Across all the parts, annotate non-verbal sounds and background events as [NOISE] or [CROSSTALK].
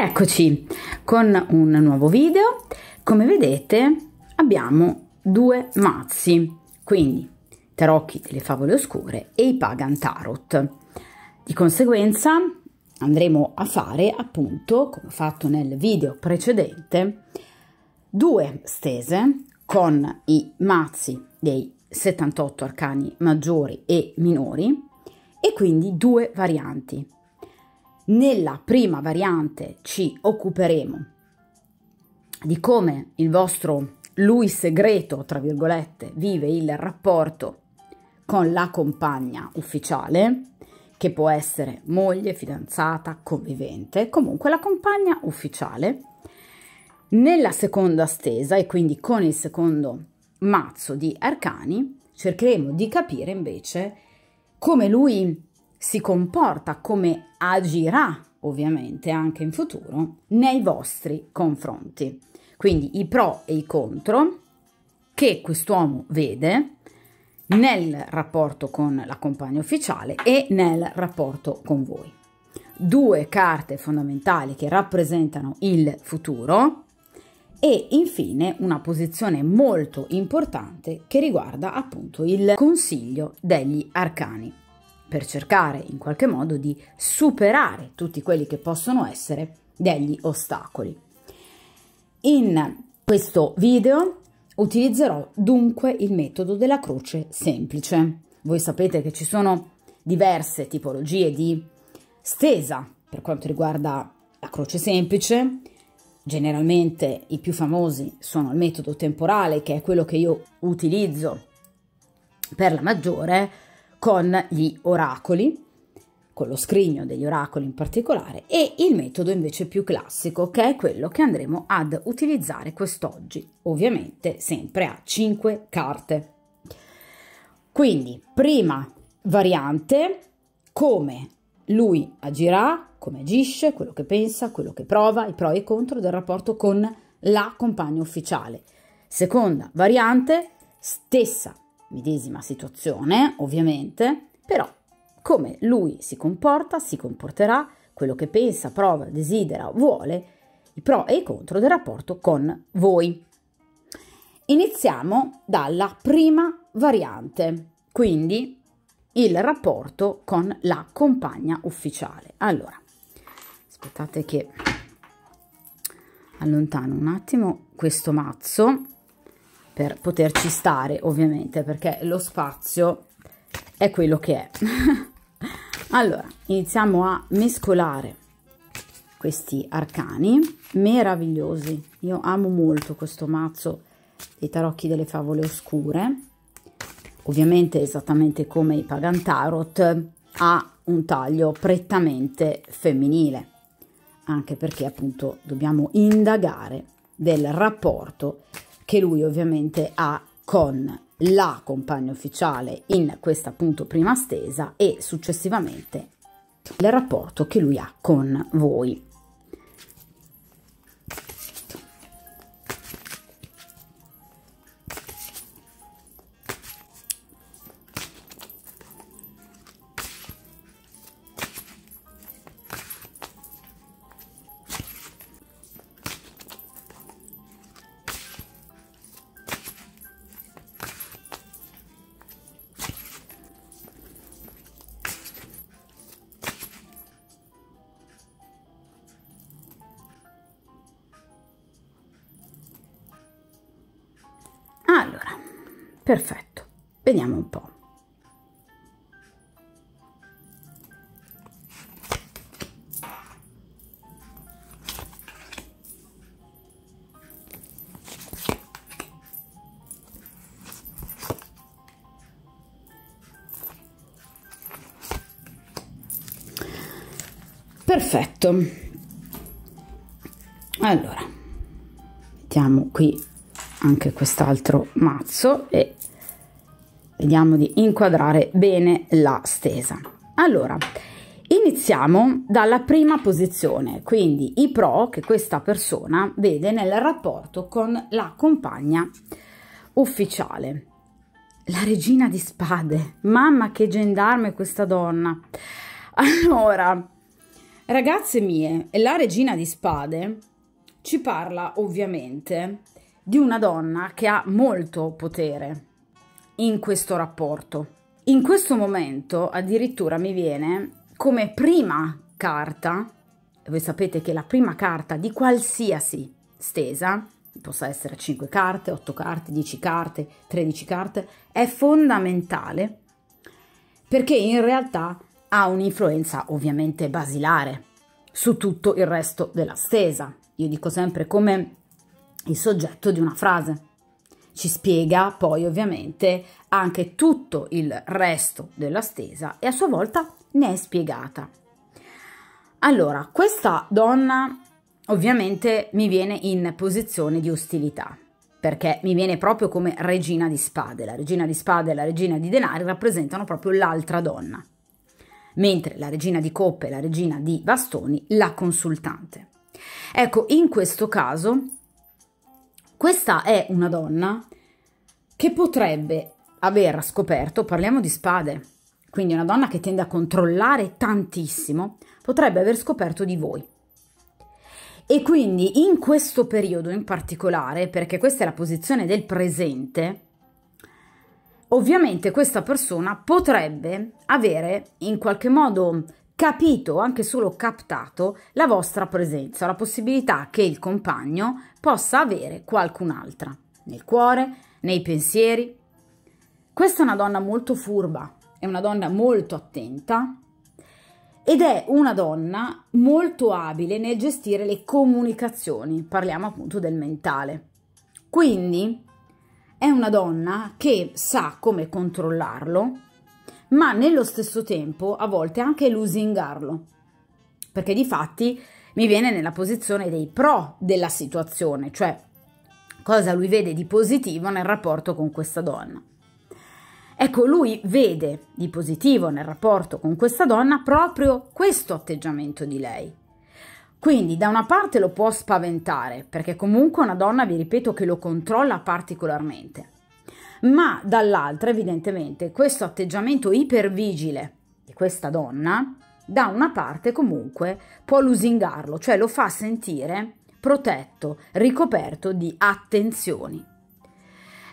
Rieccoci con un nuovo video. Come vedete abbiamo due mazzi, quindi Tarocchi delle favole oscure e i Pagan Tarot. Di conseguenza andremo a fare appunto, come ho fatto nel video precedente, due stese con i mazzi dei 78 arcani maggiori e minori e quindi due varianti nella prima variante ci occuperemo di come il vostro lui segreto, tra virgolette, vive il rapporto con la compagna ufficiale, che può essere moglie, fidanzata, convivente, comunque la compagna ufficiale. Nella seconda stesa, e quindi con il secondo mazzo di arcani, cercheremo di capire invece come lui si comporta, come agirà ovviamente anche in futuro nei vostri confronti. Quindi i pro e i contro che quest'uomo vede nel rapporto con la compagna ufficiale e nel rapporto con voi. Due carte fondamentali che rappresentano il futuro e infine una posizione molto importante che riguarda appunto il consiglio degli arcani per cercare in qualche modo di superare tutti quelli che possono essere degli ostacoli. In questo video utilizzerò dunque il metodo della croce semplice. Voi sapete che ci sono diverse tipologie di stesa per quanto riguarda la croce semplice. Generalmente i più famosi sono il metodo temporale, che è quello che io utilizzo per la maggiore, con gli oracoli, con lo scrigno degli oracoli in particolare, e il metodo invece più classico, che è quello che andremo ad utilizzare quest'oggi, ovviamente sempre a 5 carte. Quindi, prima variante, come lui agirà, come agisce, quello che pensa, quello che prova, i pro e i contro del rapporto con la compagna ufficiale. Seconda variante, stessa medesima situazione, ovviamente, però come lui si comporta, si comporterà, quello che pensa, prova, desidera, vuole, i pro e i contro del rapporto con voi. Iniziamo dalla prima variante, quindi il rapporto con la compagna ufficiale. Allora, aspettate che allontano un attimo questo mazzo per poterci stare ovviamente perché lo spazio è quello che è. [LAUGHS] Allora iniziamo a mescolare questi arcani meravigliosi. Io amo molto questo mazzo dei tarocchi delle favole oscure. Ovviamente esattamente come i pagan tarot ha un taglio prettamente femminile anche perché appunto dobbiamo indagare del rapporto che lui ovviamente ha con la compagna ufficiale in questa appunto prima stesa e successivamente il rapporto che lui ha con voi. Perfetto. Allora, mettiamo qui anche quest'altro mazzo e vediamo di inquadrare bene la stesa. Allora, iniziamo dalla prima posizione, quindi i pro che questa persona vede nel rapporto con la compagna ufficiale. La regina di spade, mamma che gendarme questa donna. Allora, Ragazze mie, la regina di spade ci parla ovviamente di una donna che ha molto potere in questo rapporto. In questo momento addirittura mi viene come prima carta, voi sapete che la prima carta di qualsiasi stesa, possa essere 5 carte, 8 carte, 10 carte, 13 carte, è fondamentale perché in realtà ha un'influenza ovviamente basilare su tutto il resto della stesa. Io dico sempre come il soggetto di una frase. Ci spiega poi ovviamente anche tutto il resto della stesa e a sua volta ne è spiegata. Allora, questa donna ovviamente mi viene in posizione di ostilità perché mi viene proprio come regina di spade. La regina di spade e la regina di denari rappresentano proprio l'altra donna mentre la regina di coppe e la regina di bastoni la consultante. Ecco, in questo caso, questa è una donna che potrebbe aver scoperto, parliamo di spade, quindi una donna che tende a controllare tantissimo, potrebbe aver scoperto di voi. E quindi in questo periodo in particolare, perché questa è la posizione del presente, ovviamente questa persona potrebbe avere in qualche modo capito, anche solo captato, la vostra presenza, la possibilità che il compagno possa avere qualcun'altra, nel cuore, nei pensieri. Questa è una donna molto furba, è una donna molto attenta ed è una donna molto abile nel gestire le comunicazioni, parliamo appunto del mentale. Quindi è una donna che sa come controllarlo, ma nello stesso tempo a volte anche lusingarlo, perché di fatti mi viene nella posizione dei pro della situazione, cioè cosa lui vede di positivo nel rapporto con questa donna. Ecco, lui vede di positivo nel rapporto con questa donna proprio questo atteggiamento di lei. Quindi da una parte lo può spaventare, perché comunque è una donna, vi ripeto, che lo controlla particolarmente, ma dall'altra evidentemente questo atteggiamento ipervigile di questa donna, da una parte comunque può lusingarlo, cioè lo fa sentire protetto, ricoperto di attenzioni.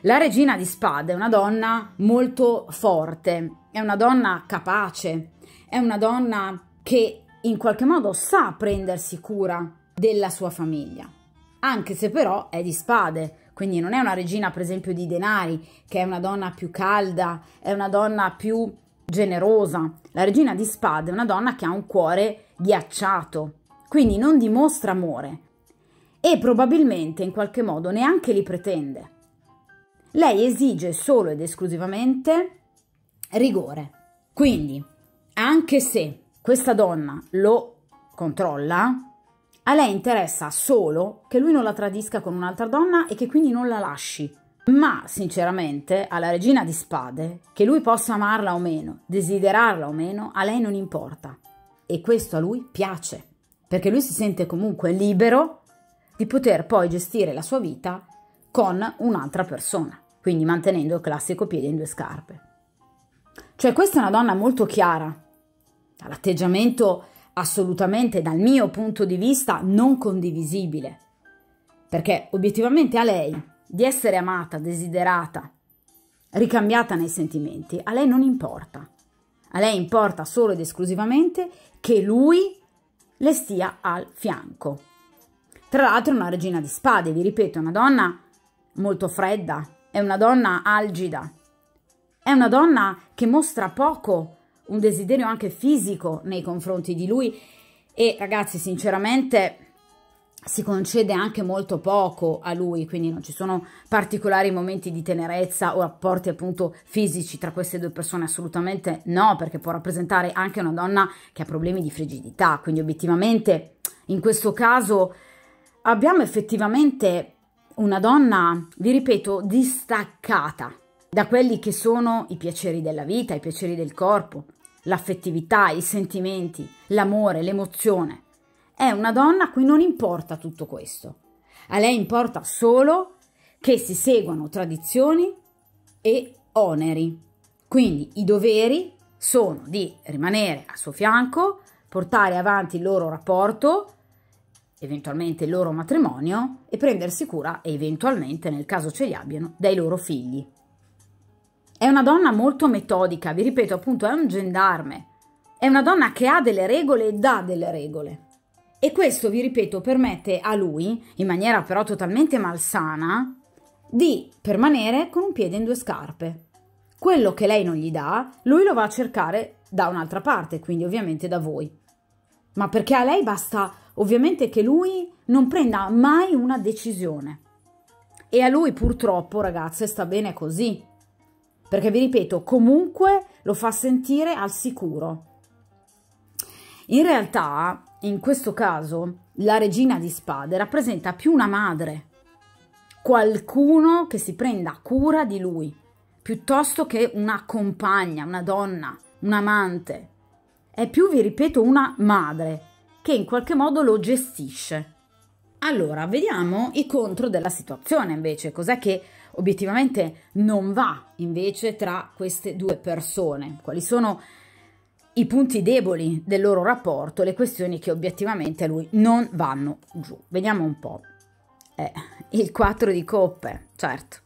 La regina di spade è una donna molto forte, è una donna capace, è una donna che in qualche modo sa prendersi cura della sua famiglia, anche se però è di spade, quindi non è una regina per esempio di denari, che è una donna più calda, è una donna più generosa. La regina di spade è una donna che ha un cuore ghiacciato, quindi non dimostra amore e probabilmente in qualche modo neanche li pretende. Lei esige solo ed esclusivamente rigore. Quindi, anche se questa donna lo controlla, a lei interessa solo che lui non la tradisca con un'altra donna e che quindi non la lasci. Ma sinceramente alla regina di spade, che lui possa amarla o meno, desiderarla o meno, a lei non importa. E questo a lui piace, perché lui si sente comunque libero di poter poi gestire la sua vita con un'altra persona, quindi mantenendo il classico piede in due scarpe. Cioè questa è una donna molto chiara, l'atteggiamento assolutamente dal mio punto di vista non condivisibile, perché obiettivamente a lei di essere amata, desiderata, ricambiata nei sentimenti, a lei non importa. A lei importa solo ed esclusivamente che lui le stia al fianco. Tra l'altro è una regina di spade, vi ripeto, è una donna molto fredda, è una donna algida, è una donna che mostra poco un desiderio anche fisico nei confronti di lui. E ragazzi sinceramente si concede anche molto poco a lui, quindi non ci sono particolari momenti di tenerezza o rapporti appunto fisici tra queste due persone, assolutamente no, perché può rappresentare anche una donna che ha problemi di frigidità, quindi obiettivamente in questo caso abbiamo effettivamente una donna, vi ripeto, distaccata da quelli che sono i piaceri della vita, i piaceri del corpo, l'affettività, i sentimenti, l'amore, l'emozione. È una donna a cui non importa tutto questo. A lei importa solo che si seguano tradizioni e oneri. Quindi i doveri sono di rimanere al suo fianco, portare avanti il loro rapporto, eventualmente il loro matrimonio e prendersi cura, eventualmente, nel caso ce li abbiano, dei loro figli. È una donna molto metodica, vi ripeto appunto, è un gendarme. È una donna che ha delle regole e dà delle regole. E questo, vi ripeto, permette a lui, in maniera però totalmente malsana, di permanere con un piede in due scarpe. Quello che lei non gli dà, lui lo va a cercare da un'altra parte, quindi ovviamente da voi. Ma perché a lei basta ovviamente che lui non prenda mai una decisione. E a lui purtroppo, ragazze, sta bene così. Perché vi ripeto, comunque lo fa sentire al sicuro. In realtà, in questo caso, la regina di spade rappresenta più una madre, qualcuno che si prenda cura di lui, piuttosto che una compagna, una donna, un amante. È più, vi ripeto, una madre che in qualche modo lo gestisce. Allora, vediamo i contro della situazione invece, cos'è che obiettivamente non va invece tra queste due persone, quali sono i punti deboli del loro rapporto, le questioni che obiettivamente a lui non vanno giù. Vediamo un po'. Eh, il 4 di coppe, certo.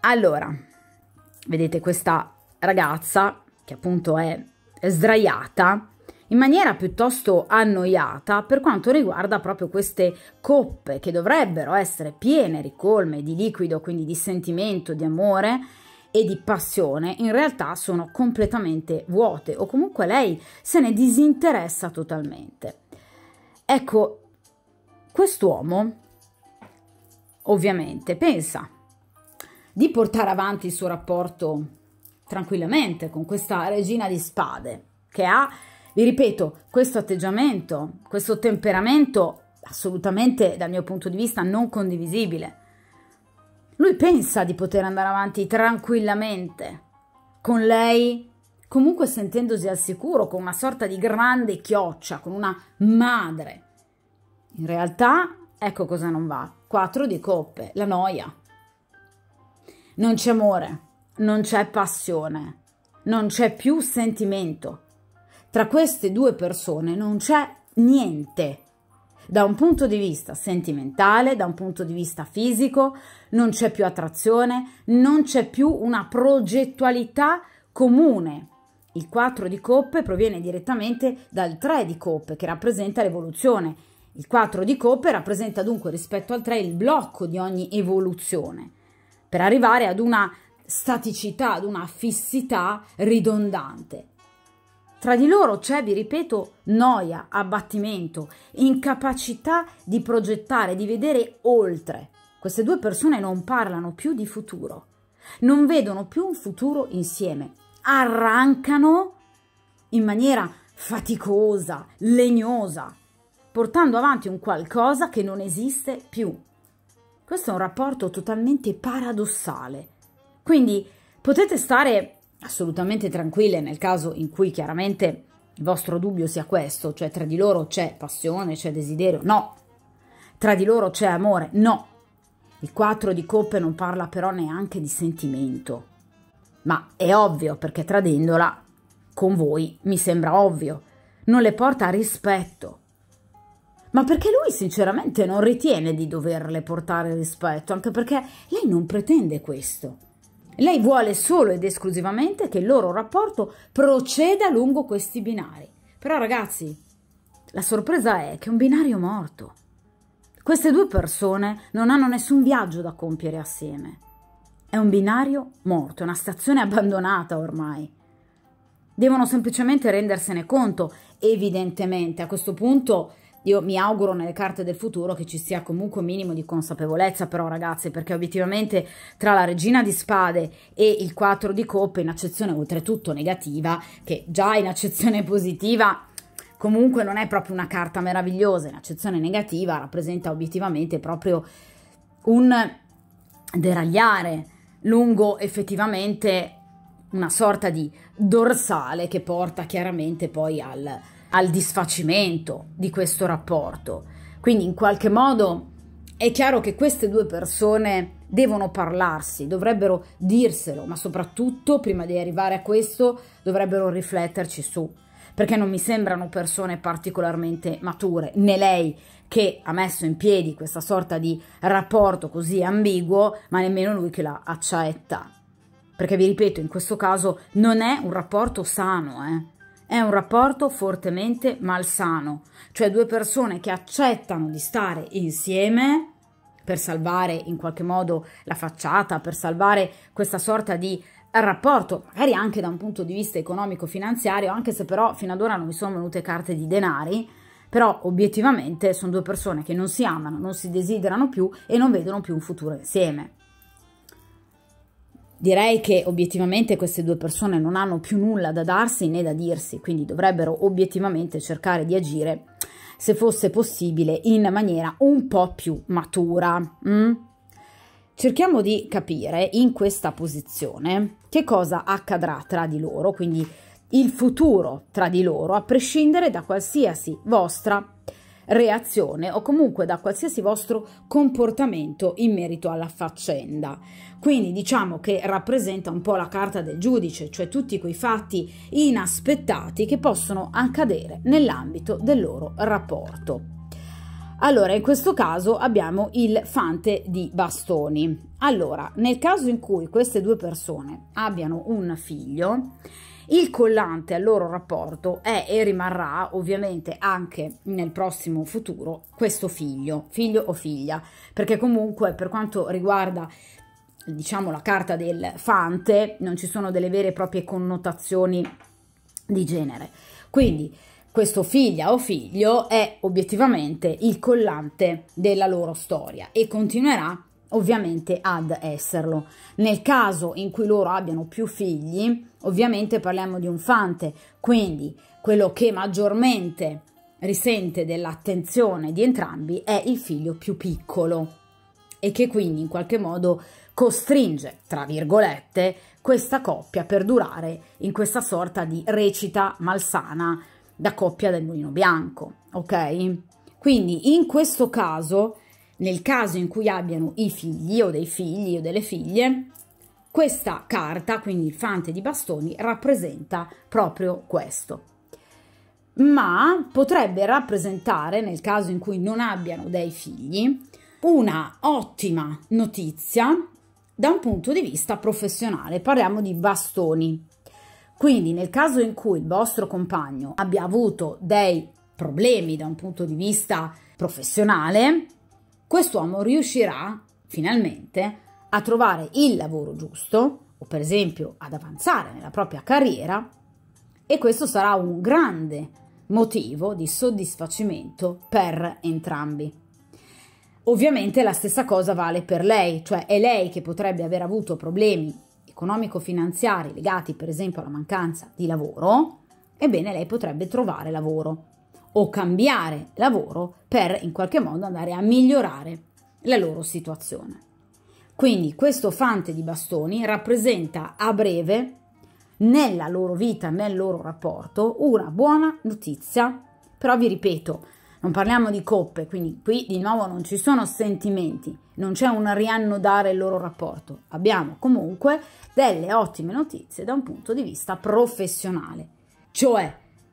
Allora, vedete questa ragazza che appunto è sdraiata in maniera piuttosto annoiata per quanto riguarda proprio queste coppe che dovrebbero essere piene, ricolme di liquido, quindi di sentimento, di amore e di passione, in realtà sono completamente vuote o comunque lei se ne disinteressa totalmente. Ecco, quest'uomo ovviamente pensa di portare avanti il suo rapporto tranquillamente con questa regina di spade che ha vi ripeto, questo atteggiamento, questo temperamento assolutamente dal mio punto di vista non condivisibile. Lui pensa di poter andare avanti tranquillamente con lei, comunque sentendosi al sicuro, con una sorta di grande chioccia, con una madre. In realtà, ecco cosa non va. Quattro di coppe, la noia. Non c'è amore, non c'è passione, non c'è più sentimento. Tra queste due persone non c'è niente. Da un punto di vista sentimentale, da un punto di vista fisico, non c'è più attrazione, non c'è più una progettualità comune. Il 4 di coppe proviene direttamente dal 3 di coppe che rappresenta l'evoluzione. Il 4 di coppe rappresenta dunque rispetto al 3 il blocco di ogni evoluzione per arrivare ad una staticità, ad una fissità ridondante. Tra di loro c'è, vi ripeto, noia, abbattimento, incapacità di progettare, di vedere oltre. Queste due persone non parlano più di futuro, non vedono più un futuro insieme, arrancano in maniera faticosa, legnosa, portando avanti un qualcosa che non esiste più. Questo è un rapporto totalmente paradossale. Quindi potete stare assolutamente tranquille nel caso in cui chiaramente il vostro dubbio sia questo, cioè tra di loro c'è passione, c'è desiderio, no. Tra di loro c'è amore, no. Il 4 di coppe non parla però neanche di sentimento. Ma è ovvio perché tradendola con voi mi sembra ovvio. Non le porta rispetto. Ma perché lui sinceramente non ritiene di doverle portare rispetto, anche perché lei non pretende questo. Lei vuole solo ed esclusivamente che il loro rapporto proceda lungo questi binari. Però ragazzi, la sorpresa è che è un binario morto. Queste due persone non hanno nessun viaggio da compiere assieme. È un binario morto, è una stazione abbandonata ormai. Devono semplicemente rendersene conto, evidentemente. A questo punto io mi auguro nelle carte del futuro che ci sia comunque un minimo di consapevolezza, però ragazzi, perché obiettivamente tra la regina di spade e il 4 di coppe in accezione oltretutto negativa, che già in accezione [LAUGHS] positiva comunque non è proprio una carta meravigliosa, in accezione negativa rappresenta obiettivamente proprio un deragliare lungo effettivamente una sorta di dorsale che porta chiaramente poi al al disfacimento di questo rapporto. Quindi in qualche modo è chiaro che queste due persone devono parlarsi, dovrebbero dirselo, ma soprattutto prima di arrivare a questo dovrebbero rifletterci su. perché non mi sembrano persone particolarmente mature, né lei che ha messo in piedi questa sorta di rapporto così ambiguo, ma nemmeno lui che la accetta. Perché vi ripeto, in questo caso non è un rapporto sano, eh? È un rapporto fortemente malsano, cioè due persone che accettano di stare insieme per salvare in qualche modo la facciata, per salvare questa sorta di rapporto, magari anche da un punto di vista economico-finanziario, anche se però fino ad ora non mi sono venute carte di denari, però obiettivamente sono due persone che non si amano, non si desiderano più e non vedono più un futuro insieme. Direi che obiettivamente queste due persone non hanno più nulla da darsi né da dirsi, quindi dovrebbero obiettivamente cercare di agire, se fosse possibile, in maniera un po' più matura. Mm? Cerchiamo di capire in questa posizione che cosa accadrà tra di loro, quindi il futuro tra di loro, a prescindere da qualsiasi vostra reazione o comunque da qualsiasi vostro comportamento in merito alla faccenda. Quindi diciamo che rappresenta un po' la carta del giudice, cioè tutti quei fatti inaspettati che possono accadere nell'ambito del loro rapporto. Allora, in questo caso abbiamo il fante di bastoni. Allora, nel caso in cui queste due persone abbiano un figlio, il collante al loro rapporto è e rimarrà ovviamente anche nel prossimo futuro questo figlio, figlio o figlia, perché comunque per quanto riguarda diciamo la carta del fante non ci sono delle vere e proprie connotazioni di genere. Quindi questo figlia o figlio è obiettivamente il collante della loro storia e continuerà ovviamente ad esserlo. Nel caso in cui loro abbiano più figli, ovviamente parliamo di un fante, quindi quello che maggiormente risente dell'attenzione di entrambi è il figlio più piccolo e che quindi in qualche modo costringe, tra virgolette, questa coppia per durare in questa sorta di recita malsana da coppia del mulino bianco, ok? Quindi in questo caso, nel caso in cui abbiano i figli o dei figli o delle figlie, questa carta, quindi il fante di bastoni, rappresenta proprio questo. Ma potrebbe rappresentare, nel caso in cui non abbiano dei figli, una ottima notizia da un punto di vista professionale. Parliamo di bastoni. Quindi nel caso in cui il vostro compagno abbia avuto dei problemi da un punto di vista professionale, quest'uomo riuscirà finalmente a trovare il lavoro giusto o per esempio ad avanzare nella propria carriera e questo sarà un grande motivo di soddisfacimento per entrambi. Ovviamente la stessa cosa vale per lei, cioè è lei che potrebbe aver avuto problemi economico-finanziari legati per esempio alla mancanza di lavoro, ebbene lei potrebbe trovare lavoro o cambiare lavoro per in qualche modo andare a migliorare la loro situazione. Quindi questo fante di bastoni rappresenta a breve nella loro vita, nel loro rapporto, una buona notizia, però vi ripeto, non parliamo di coppe, quindi qui di nuovo non ci sono sentimenti, non c'è un riannodare il loro rapporto. Abbiamo comunque delle ottime notizie da un punto di vista professionale, cioè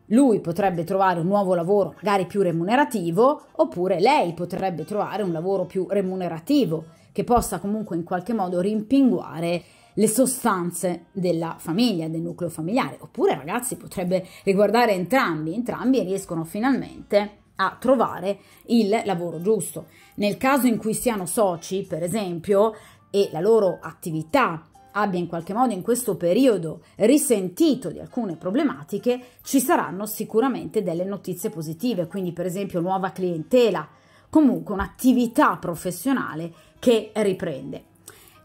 lui potrebbe trovare un nuovo lavoro magari più remunerativo oppure lei potrebbe trovare un lavoro più remunerativo che possa comunque in qualche modo rimpinguare le sostanze della famiglia, del nucleo familiare, oppure ragazzi potrebbe riguardare entrambi, entrambi riescono finalmente a trovare il lavoro giusto. Nel caso in cui siano soci, per esempio, e la loro attività abbia in qualche modo in questo periodo risentito di alcune problematiche, ci saranno sicuramente delle notizie positive, quindi per esempio nuova clientela, comunque un'attività professionale che riprende.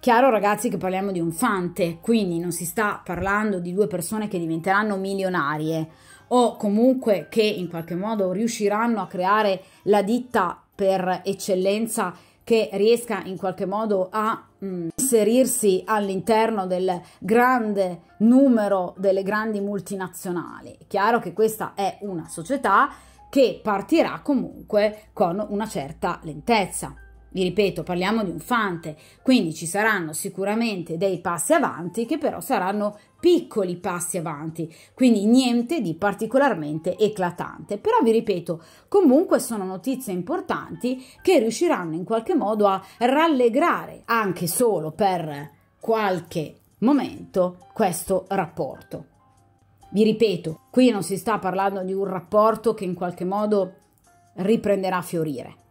Chiaro ragazzi che parliamo di un fante, quindi non si sta parlando di due persone che diventeranno milionarie o comunque che in qualche modo riusciranno a creare la ditta per eccellenza che riesca in qualche modo a mm, inserirsi all'interno del grande numero delle grandi multinazionali. È chiaro che questa è una società che partirà comunque con una certa lentezza. Vi ripeto, parliamo di un fante, quindi ci saranno sicuramente dei passi avanti che però saranno piccoli passi avanti, quindi niente di particolarmente eclatante. Però vi ripeto, comunque sono notizie importanti che riusciranno in qualche modo a rallegrare anche solo per qualche momento questo rapporto. Vi ripeto, qui non si sta parlando di un rapporto che in qualche modo riprenderà a fiorire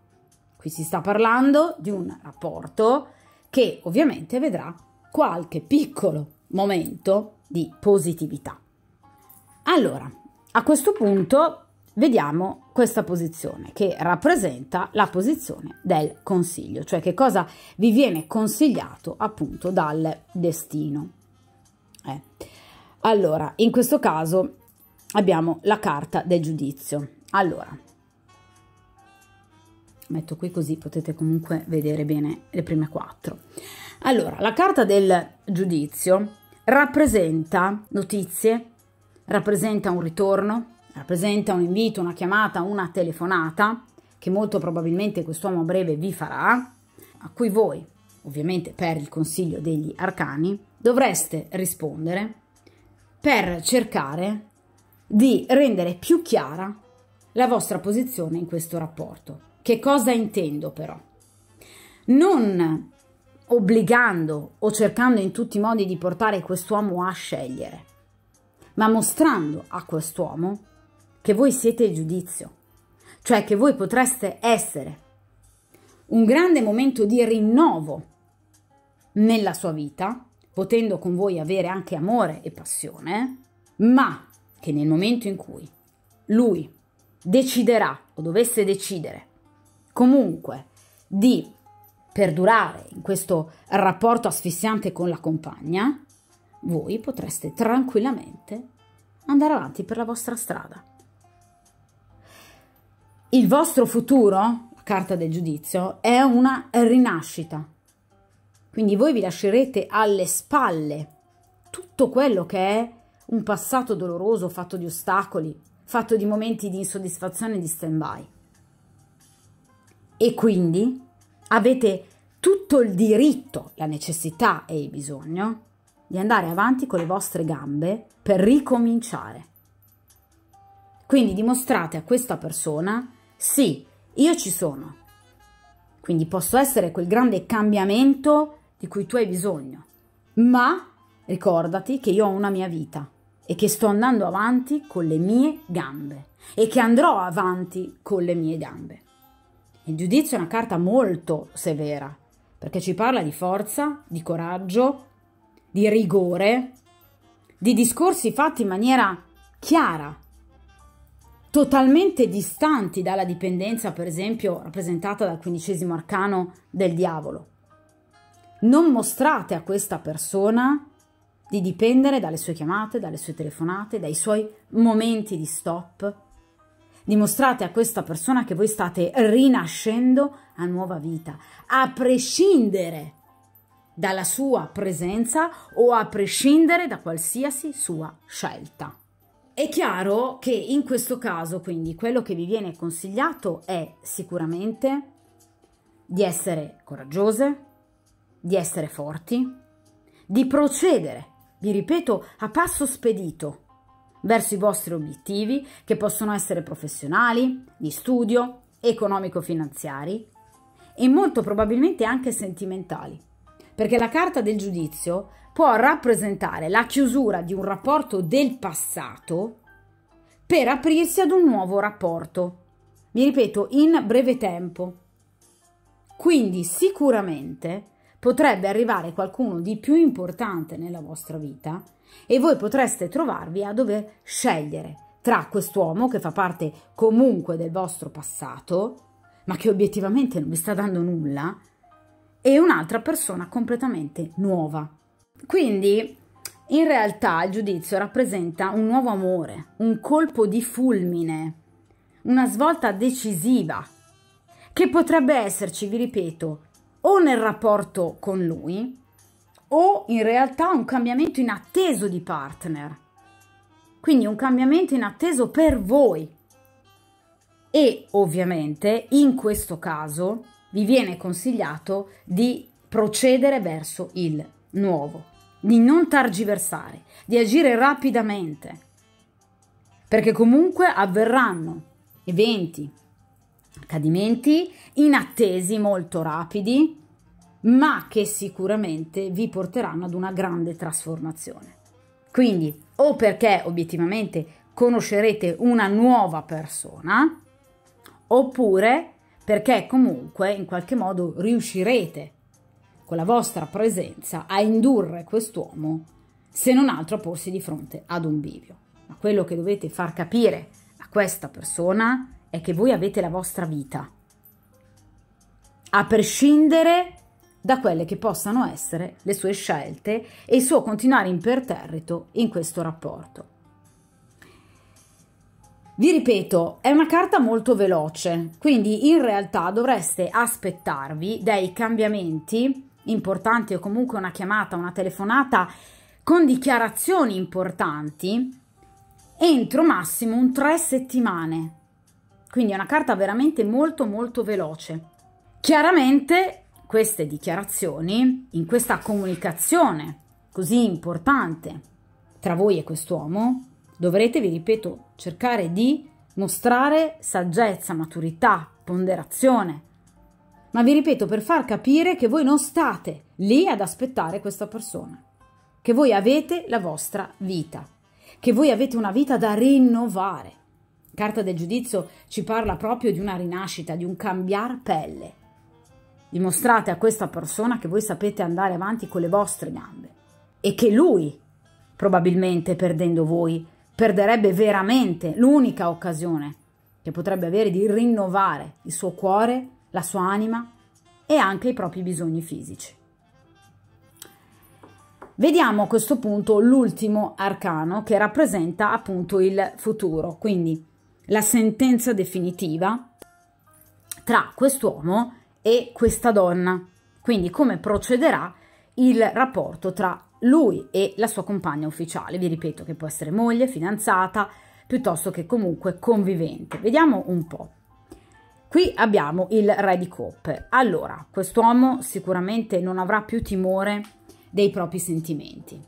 Qui si sta parlando di un rapporto che ovviamente vedrà qualche piccolo momento di positività. Allora, a questo punto vediamo questa posizione che rappresenta la posizione del consiglio, cioè che cosa vi viene consigliato appunto dal destino. Eh. Allora, in questo caso abbiamo la carta del giudizio. Allora, metto qui così potete comunque vedere bene le prime quattro. Allora, la carta del giudizio rappresenta notizie, rappresenta un ritorno, rappresenta un invito, una chiamata, una telefonata che molto probabilmente quest'uomo a breve vi farà, a cui voi, ovviamente per il consiglio degli arcani, dovreste rispondere per cercare di rendere più chiara la vostra posizione in questo rapporto. Che cosa intendo però? Non obbligando o cercando in tutti i modi di portare quest'uomo a scegliere, ma mostrando a quest'uomo che voi siete il giudizio, cioè che voi potreste essere un grande momento di rinnovo nella sua vita, potendo con voi avere anche amore e passione, ma che nel momento in cui lui deciderà o dovesse decidere comunque di perdurare in questo rapporto asfissiante con la compagna, voi potreste tranquillamente andare avanti per la vostra strada. Il vostro futuro, carta del giudizio, è una rinascita. Quindi voi vi lascerete alle spalle tutto quello che è un passato doloroso fatto di ostacoli, fatto di momenti di insoddisfazione e di stand-by e quindi avete tutto il diritto, la necessità e il bisogno di andare avanti con le vostre gambe per ricominciare. Quindi dimostrate a questa persona, sì, io ci sono. Quindi posso essere quel grande cambiamento di cui tu hai bisogno. Ma ricordati che io ho una mia vita e che sto andando avanti con le mie gambe e che andrò avanti con le mie gambe. Il giudizio è una carta molto severa, perché ci parla di forza, di coraggio, di rigore, di discorsi fatti in maniera chiara, totalmente distanti dalla dipendenza, per esempio, rappresentata dal quindicesimo arcano del diavolo. Non mostrate a questa persona di dipendere dalle sue chiamate, dalle sue telefonate, dai suoi momenti di stop, Dimostrate a questa persona che voi state rinascendo a nuova vita, a prescindere dalla sua presenza o a prescindere da qualsiasi sua scelta. È chiaro che in questo caso, quindi, quello che vi viene consigliato è sicuramente di essere coraggiose, di essere forti, di procedere, vi ripeto, a passo spedito, verso i vostri obiettivi che possono essere professionali, di studio, economico-finanziari e molto probabilmente anche sentimentali, perché la carta del giudizio può rappresentare la chiusura di un rapporto del passato per aprirsi ad un nuovo rapporto. Vi ripeto, in breve tempo. Quindi sicuramente potrebbe arrivare qualcuno di più importante nella vostra vita e voi potreste trovarvi a dover scegliere tra quest'uomo che fa parte comunque del vostro passato, ma che obiettivamente non vi sta dando nulla, e un'altra persona completamente nuova. Quindi, in realtà, il giudizio rappresenta un nuovo amore, un colpo di fulmine, una svolta decisiva, che potrebbe esserci, vi ripeto, o nel rapporto con lui o in realtà un cambiamento inatteso di partner. Quindi un cambiamento inatteso per voi. E ovviamente in questo caso vi viene consigliato di procedere verso il nuovo, di non targiversare, di agire rapidamente, perché comunque avverranno eventi, accadimenti inattesi molto rapidi, ma che sicuramente vi porteranno ad una grande trasformazione. Quindi, o perché obiettivamente conoscerete una nuova persona, oppure perché comunque in qualche modo riuscirete con la vostra presenza a indurre quest'uomo, se non altro a porsi di fronte ad un bivio. Ma quello che dovete far capire a questa persona è che voi avete la vostra vita, a prescindere da quelle che possano essere le sue scelte e il suo continuare imperterrito in questo rapporto. Vi ripeto, è una carta molto veloce, quindi in realtà dovreste aspettarvi dei cambiamenti importanti o comunque una chiamata, una telefonata con dichiarazioni importanti entro massimo un tre settimane. Quindi è una carta veramente molto molto veloce. Chiaramente queste dichiarazioni, in questa comunicazione così importante tra voi e quest'uomo, dovrete, vi ripeto, cercare di mostrare saggezza, maturità, ponderazione. Ma vi ripeto, per far capire che voi non state lì ad aspettare questa persona, che voi avete la vostra vita, che voi avete una vita da rinnovare. Carta del giudizio ci parla proprio di una rinascita, di un cambiar pelle Dimostrate a questa persona che voi sapete andare avanti con le vostre gambe e che lui, probabilmente perdendo voi, perderebbe veramente l'unica occasione che potrebbe avere di rinnovare il suo cuore, la sua anima e anche i propri bisogni fisici. Vediamo a questo punto l'ultimo arcano che rappresenta appunto il futuro, quindi la sentenza definitiva tra quest'uomo e questa donna. Quindi come procederà il rapporto tra lui e la sua compagna ufficiale. Vi ripeto che può essere moglie, fidanzata, piuttosto che comunque convivente. Vediamo un po'. Qui abbiamo il re di coppe. Allora, quest'uomo sicuramente non avrà più timore dei propri sentimenti.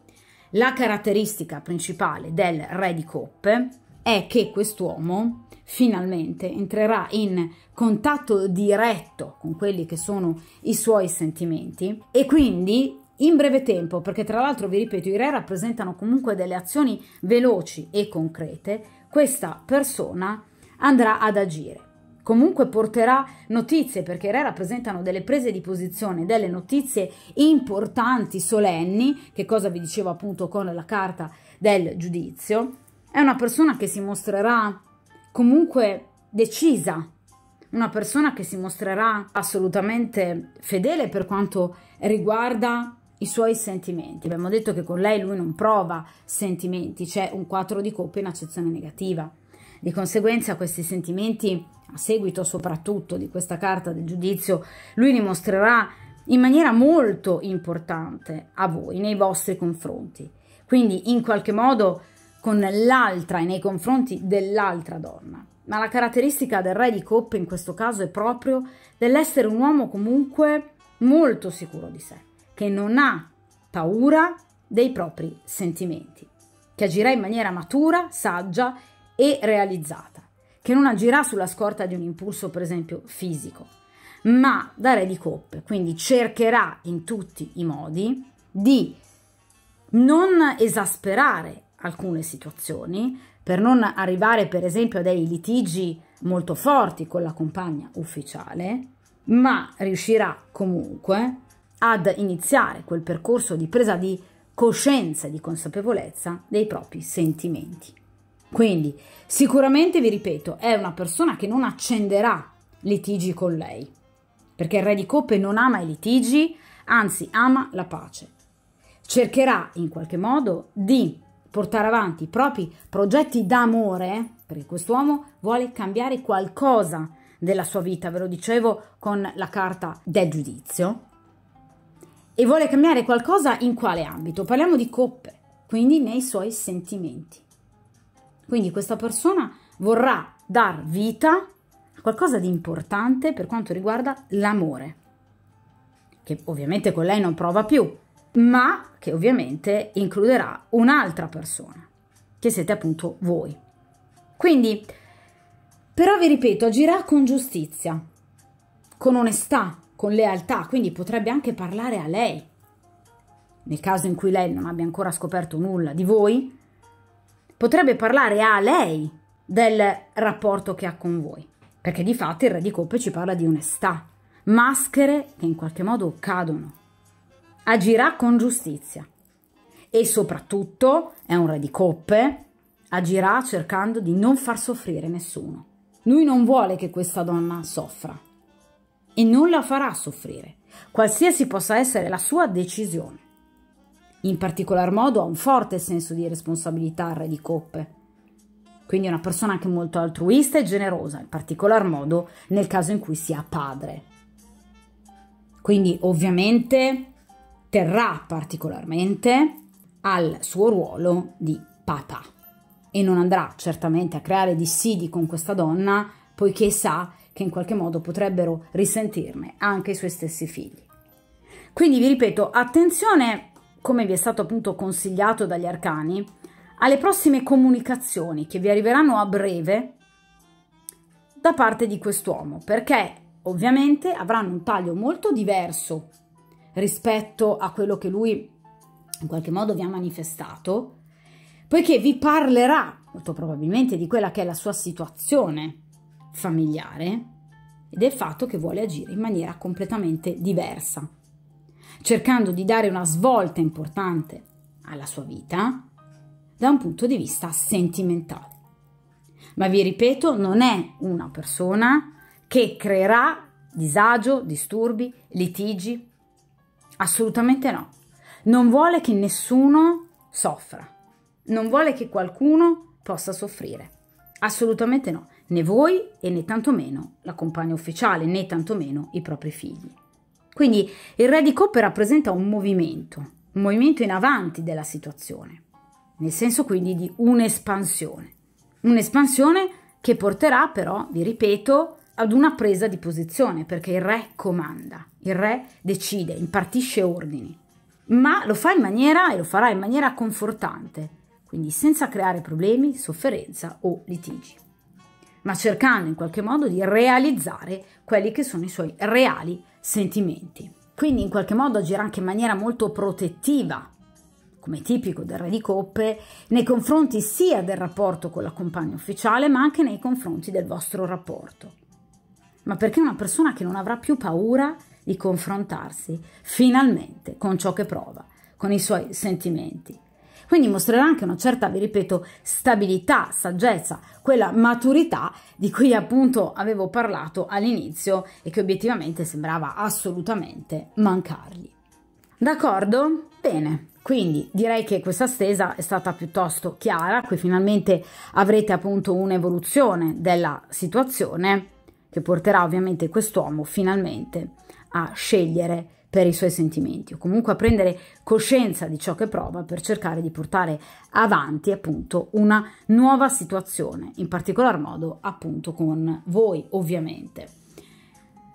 La caratteristica principale del re di coppe è che quest'uomo finalmente entrerà in contatto diretto con quelli che sono i suoi sentimenti e quindi in breve tempo, perché tra l'altro vi ripeto, i re rappresentano comunque delle azioni veloci e concrete, questa persona andrà ad agire. Comunque porterà notizie, perché i re rappresentano delle prese di posizione, delle notizie importanti, solenni, che cosa vi dicevo appunto con la carta del giudizio. È una persona che si mostrerà comunque decisa, una persona che si mostrerà assolutamente fedele per quanto riguarda i suoi sentimenti. Abbiamo detto che con lei lui non prova sentimenti, c'è un 4 di coppe in accezione negativa. Di conseguenza questi sentimenti, a seguito soprattutto di questa carta del giudizio, lui li mostrerà in maniera molto importante a voi, nei vostri confronti. Quindi in qualche modo con l'altra e nei confronti dell'altra donna. Ma la caratteristica del re di coppe in questo caso è proprio dell'essere un uomo comunque molto sicuro di sé, che non ha paura dei propri sentimenti, che agirà in maniera matura, saggia e realizzata, che non agirà sulla scorta di un impulso per esempio fisico, ma da re di coppe, quindi cercherà in tutti i modi di non esasperare alcune situazioni, per non arrivare per esempio a dei litigi molto forti con la compagna ufficiale, ma riuscirà comunque ad iniziare quel percorso di presa di coscienza e di consapevolezza dei propri sentimenti. Quindi sicuramente vi ripeto, è una persona che non accenderà litigi con lei, perché il re di coppe non ama i litigi, anzi ama la pace. Cercherà in qualche modo di portare avanti i propri progetti d'amore, perché quest'uomo vuole cambiare qualcosa della sua vita, ve lo dicevo con la carta del giudizio, e vuole cambiare qualcosa in quale ambito? Parliamo di coppe, quindi nei suoi sentimenti. Quindi questa persona vorrà dar vita a qualcosa di importante per quanto riguarda l'amore, che ovviamente con lei non prova più, ma che ovviamente includerà un'altra persona, che siete appunto voi. Quindi, però vi ripeto, agirà con giustizia, con onestà, con lealtà, quindi potrebbe anche parlare a lei. Nel caso in cui lei non abbia ancora scoperto nulla di voi, potrebbe parlare a lei del rapporto che ha con voi. Perché di fatto il Re di Coppe ci parla di onestà, maschere che in qualche modo cadono. Agirà con giustizia e soprattutto è un Re di Coppe, agirà cercando di non far soffrire nessuno. Lui non vuole che questa donna soffra e non la farà soffrire, qualsiasi possa essere la sua decisione. In particolar modo ha un forte senso di responsabilità il re di coppe. Quindi è una persona anche molto altruista e generosa, in particolar modo nel caso in cui sia padre. Quindi ovviamente terrà particolarmente al suo ruolo di papà e non andrà certamente a creare dissidi con questa donna poiché sa che in qualche modo potrebbero risentirne anche i suoi stessi figli. Quindi vi ripeto, attenzione, come vi è stato appunto consigliato dagli arcani, alle prossime comunicazioni che vi arriveranno a breve da parte di quest'uomo, perché ovviamente avranno un taglio molto diverso rispetto a quello che lui in qualche modo vi ha manifestato, poiché vi parlerà molto probabilmente di quella che è la sua situazione familiare e del fatto che vuole agire in maniera completamente diversa, cercando di dare una svolta importante alla sua vita da un punto di vista sentimentale. Ma vi ripeto, non è una persona che creerà disagio, disturbi, litigi. Assolutamente no. Non vuole che nessuno soffra. Non vuole che qualcuno possa soffrire. Assolutamente no né voi e né tantomeno la compagna ufficiale, né tantomeno i propri figli. Quindi il re di coppe rappresenta un movimento, un movimento in avanti della situazione, nel senso quindi di un'espansione. Un'espansione che porterà però, vi ripeto, ad una presa di posizione, perché il re comanda, il re decide, impartisce ordini, ma lo fa in maniera e lo farà in maniera confortante, quindi senza creare problemi, sofferenza o litigi ma cercando in qualche modo di realizzare quelli che sono i suoi reali sentimenti. Quindi in qualche modo agirà anche in maniera molto protettiva, come tipico del re di coppe, nei confronti sia del rapporto con la compagna ufficiale, ma anche nei confronti del vostro rapporto. Ma perché una persona che non avrà più paura di confrontarsi finalmente con ciò che prova, con i suoi sentimenti, quindi mostrerà anche una certa, vi ripeto, stabilità, saggezza, quella maturità di cui appunto avevo parlato all'inizio e che obiettivamente sembrava assolutamente mancargli. D'accordo? Bene. Quindi direi che questa stesa è stata piuttosto chiara, qui finalmente avrete appunto un'evoluzione della situazione che porterà ovviamente quest'uomo finalmente a scegliere per i suoi sentimenti o comunque a prendere coscienza di ciò che prova per cercare di portare avanti appunto una nuova situazione, in particolar modo appunto con voi ovviamente.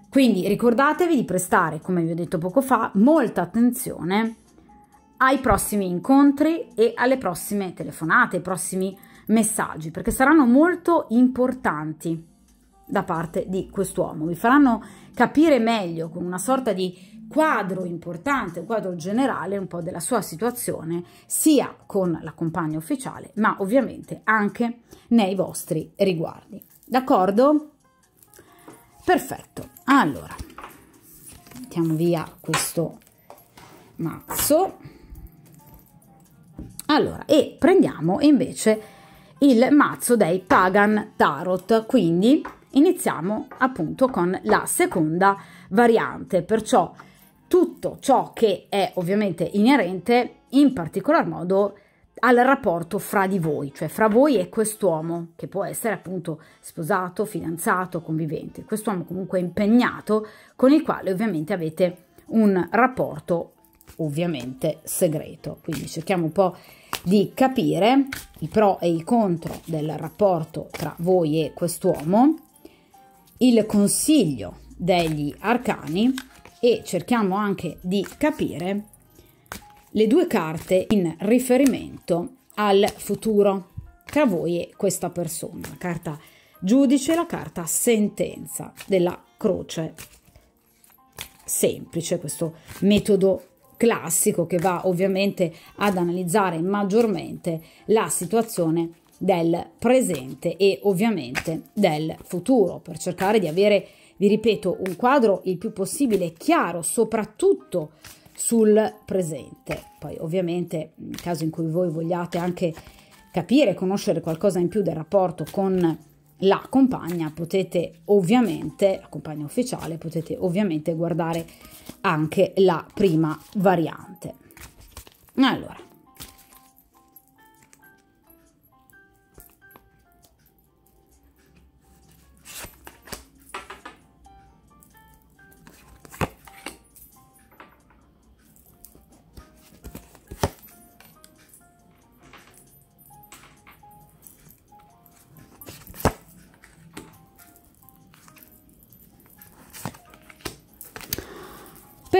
Quindi ricordatevi di prestare, come vi ho detto poco fa, molta attenzione ai prossimi incontri e alle prossime telefonate, ai prossimi messaggi, perché saranno molto importanti da parte di quest'uomo. Vi faranno capire meglio con una sorta di quadro importante, un quadro generale un po' della sua situazione, sia con la compagna ufficiale, ma ovviamente anche nei vostri riguardi. D'accordo? Perfetto. Allora, mettiamo via questo mazzo. Allora, e prendiamo invece il mazzo dei Pagan Tarot, quindi iniziamo appunto con la seconda variante, perciò tutto ciò che è ovviamente inerente in particolar modo al rapporto fra di voi, cioè fra voi e quest'uomo che può essere appunto sposato, fidanzato, convivente, quest'uomo comunque impegnato con il quale ovviamente avete un rapporto ovviamente segreto. Quindi cerchiamo un po' di capire i pro e i contro del rapporto tra voi e quest'uomo il consiglio degli arcani e cerchiamo anche di capire le due carte in riferimento al futuro tra voi e questa persona. La carta giudice e la carta sentenza della croce semplice, questo metodo classico che va ovviamente ad analizzare maggiormente la situazione del presente e ovviamente del futuro per cercare di avere, vi ripeto, un quadro il più possibile chiaro, soprattutto sul presente. Poi ovviamente nel caso in cui voi vogliate anche capire, conoscere qualcosa in più del rapporto con la compagna, potete ovviamente, la compagna ufficiale, potete ovviamente guardare anche la prima variante. Allora,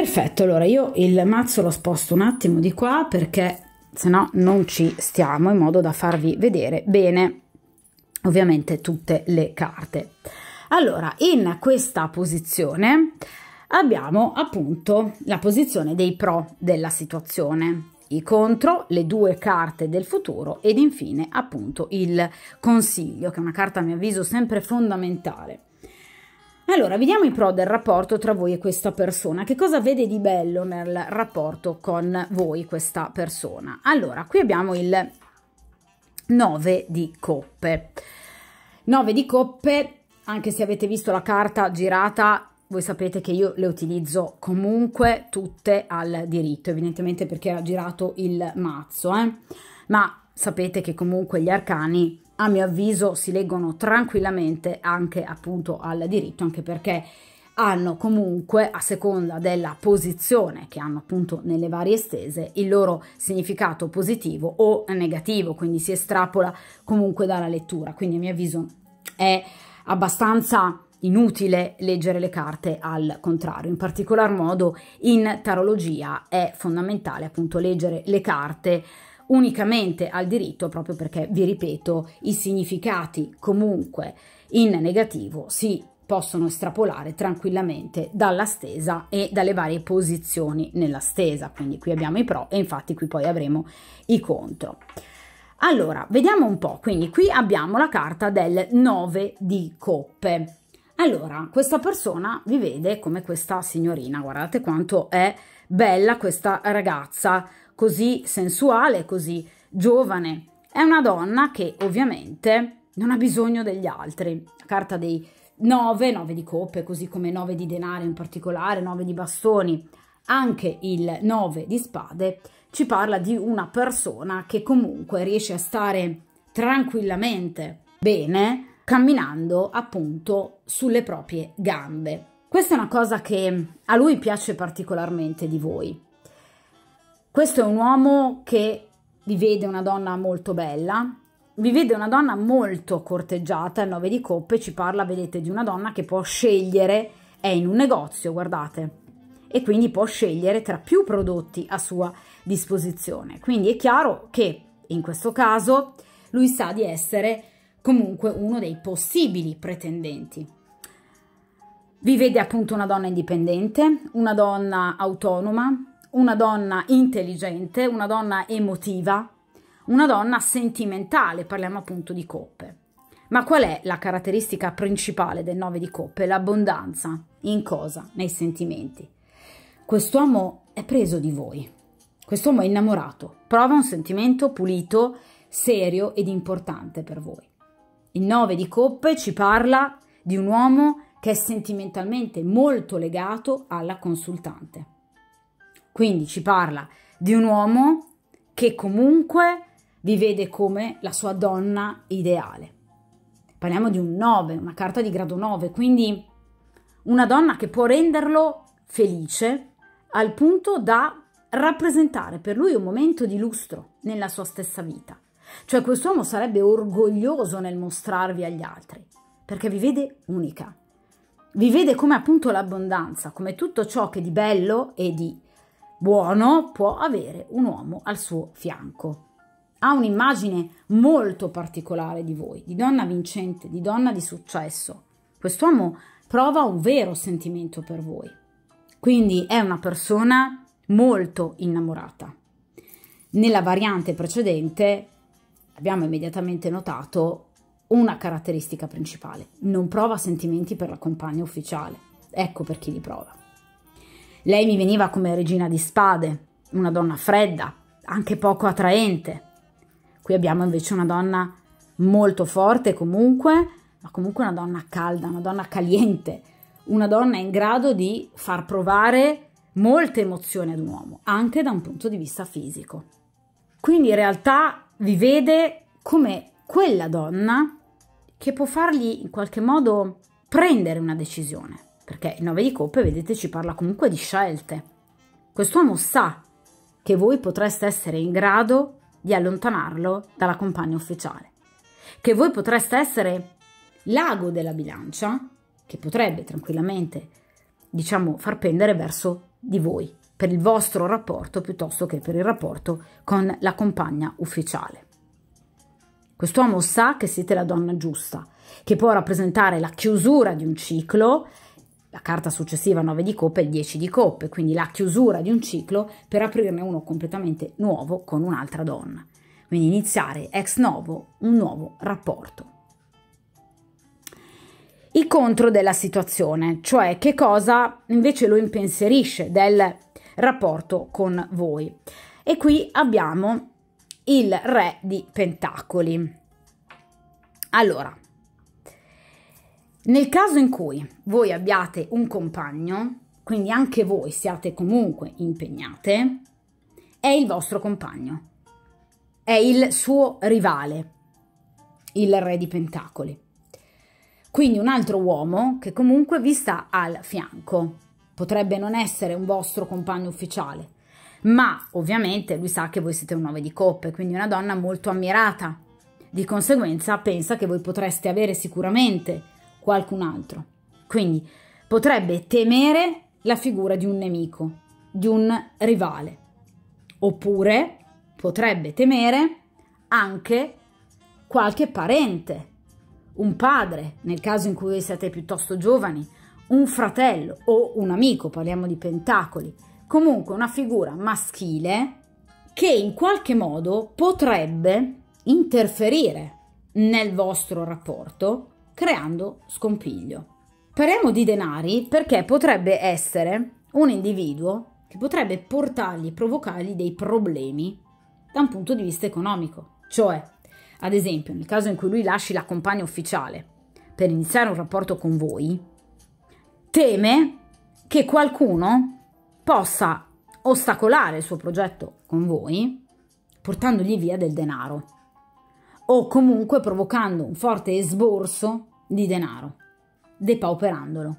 Perfetto, allora io il mazzo lo sposto un attimo di qua perché se no non ci stiamo in modo da farvi vedere bene ovviamente tutte le carte. Allora, in questa posizione abbiamo appunto la posizione dei pro della situazione, i contro, le due carte del futuro ed infine appunto il consiglio, che è una carta a mio avviso sempre fondamentale. Allora, vediamo i pro del rapporto tra voi e questa persona. Che cosa vede di bello nel rapporto con voi questa persona? Allora, qui abbiamo il 9 di coppe. 9 di coppe, anche se avete visto la carta girata, voi sapete che io le utilizzo comunque tutte al diritto, evidentemente perché era girato il mazzo, eh? ma sapete che comunque gli arcani a mio avviso si leggono tranquillamente anche appunto al diritto, anche perché hanno comunque, a seconda della posizione che hanno appunto nelle varie stese, il loro significato positivo o negativo, quindi si estrapola comunque dalla lettura. Quindi a mio avviso è abbastanza inutile leggere le carte al contrario. In particolar modo in tarologia è fondamentale appunto leggere le carte unicamente al diritto proprio perché, vi ripeto, i significati comunque in negativo si possono estrapolare tranquillamente dalla stesa e dalle varie posizioni nella stesa. Quindi qui abbiamo i pro e infatti qui poi avremo i contro. Allora, vediamo un po'. Quindi qui abbiamo la carta del 9 di coppe. Allora, questa persona vi vede come questa signorina. Guardate quanto è bella questa ragazza così sensuale, così giovane. È una donna che ovviamente non ha bisogno degli altri. Carta dei nove, nove di coppe, così come nove di denaro in particolare, nove di bastoni, anche il nove di spade, ci parla di una persona che comunque riesce a stare tranquillamente bene camminando appunto sulle proprie gambe. Questa è una cosa che a lui piace particolarmente di voi. Questo è un uomo che vi vede una donna molto bella, vi vede una donna molto corteggiata, il 9 di coppe ci parla, vedete, di una donna che può scegliere, è in un negozio, guardate, e quindi può scegliere tra più prodotti a sua disposizione. Quindi è chiaro che in questo caso lui sa di essere comunque uno dei possibili pretendenti. Vi vede appunto una donna indipendente, una donna autonoma, una donna intelligente, una donna emotiva, una donna sentimentale, parliamo appunto di coppe. Ma qual è la caratteristica principale del 9 di coppe? L'abbondanza. In cosa? Nei sentimenti. Quest'uomo è preso di voi. Quest'uomo è innamorato. Prova un sentimento pulito, serio ed importante per voi. Il 9 di coppe ci parla di un uomo che è sentimentalmente molto legato alla consultante. Quindi ci parla di un uomo che comunque vi vede come la sua donna ideale. Parliamo di un 9, una carta di grado 9, quindi una donna che può renderlo felice al punto da rappresentare per lui un momento di lustro nella sua stessa vita. Cioè quest'uomo sarebbe orgoglioso nel mostrarvi agli altri, perché vi vede unica, vi vede come appunto l'abbondanza, come tutto ciò che di bello e di buono può avere un uomo al suo fianco. Ha un'immagine molto particolare di voi, di donna vincente, di donna di successo. Quest'uomo prova un vero sentimento per voi. Quindi è una persona molto innamorata. Nella variante precedente abbiamo immediatamente notato una caratteristica principale, non prova sentimenti per la compagna ufficiale. Ecco per chi li prova. Lei mi veniva come regina di spade, una donna fredda, anche poco attraente. Qui abbiamo invece una donna molto forte comunque, ma comunque una donna calda, una donna caliente, una donna in grado di far provare molte emozioni ad un uomo, anche da un punto di vista fisico. Quindi in realtà vi vede come quella donna che può fargli in qualche modo prendere una decisione, perché il 9 di coppe, vedete, ci parla comunque di scelte. Quest'uomo sa che voi potreste essere in grado di allontanarlo dalla compagna ufficiale, che voi potreste essere l'ago della bilancia che potrebbe tranquillamente, diciamo, far pendere verso di voi per il vostro rapporto piuttosto che per il rapporto con la compagna ufficiale. Quest'uomo sa che siete la donna giusta, che può rappresentare la chiusura di un ciclo, la carta successiva 9 di coppe il 10 di coppe, quindi la chiusura di un ciclo per aprirne uno completamente nuovo con un'altra donna. Quindi iniziare ex novo un nuovo rapporto. Il contro della situazione, cioè che cosa invece lo impensierisce del rapporto con voi. E qui abbiamo il re di pentacoli. Allora, nel caso in cui voi abbiate un compagno, quindi anche voi siate comunque impegnate, è il vostro compagno, è il suo rivale, il re di pentacoli. Quindi un altro uomo che comunque vi sta al fianco. Potrebbe non essere un vostro compagno ufficiale, ma ovviamente lui sa che voi siete un 9 di coppe, quindi una donna molto ammirata. Di conseguenza pensa che voi potreste avere sicuramente qualcun altro. Quindi potrebbe temere la figura di un nemico, di un rivale. Oppure potrebbe temere anche qualche parente, un padre, nel caso in cui siate piuttosto giovani, un fratello o un amico, parliamo di pentacoli, comunque una figura maschile che in qualche modo potrebbe interferire nel vostro rapporto creando scompiglio. Parliamo di denari perché potrebbe essere un individuo che potrebbe portargli, provocargli dei problemi da un punto di vista economico. Cioè, ad esempio, nel caso in cui lui lasci la compagna ufficiale per iniziare un rapporto con voi, teme che qualcuno possa ostacolare il suo progetto con voi portandogli via del denaro o comunque provocando un forte esborso di denaro, depauperandolo.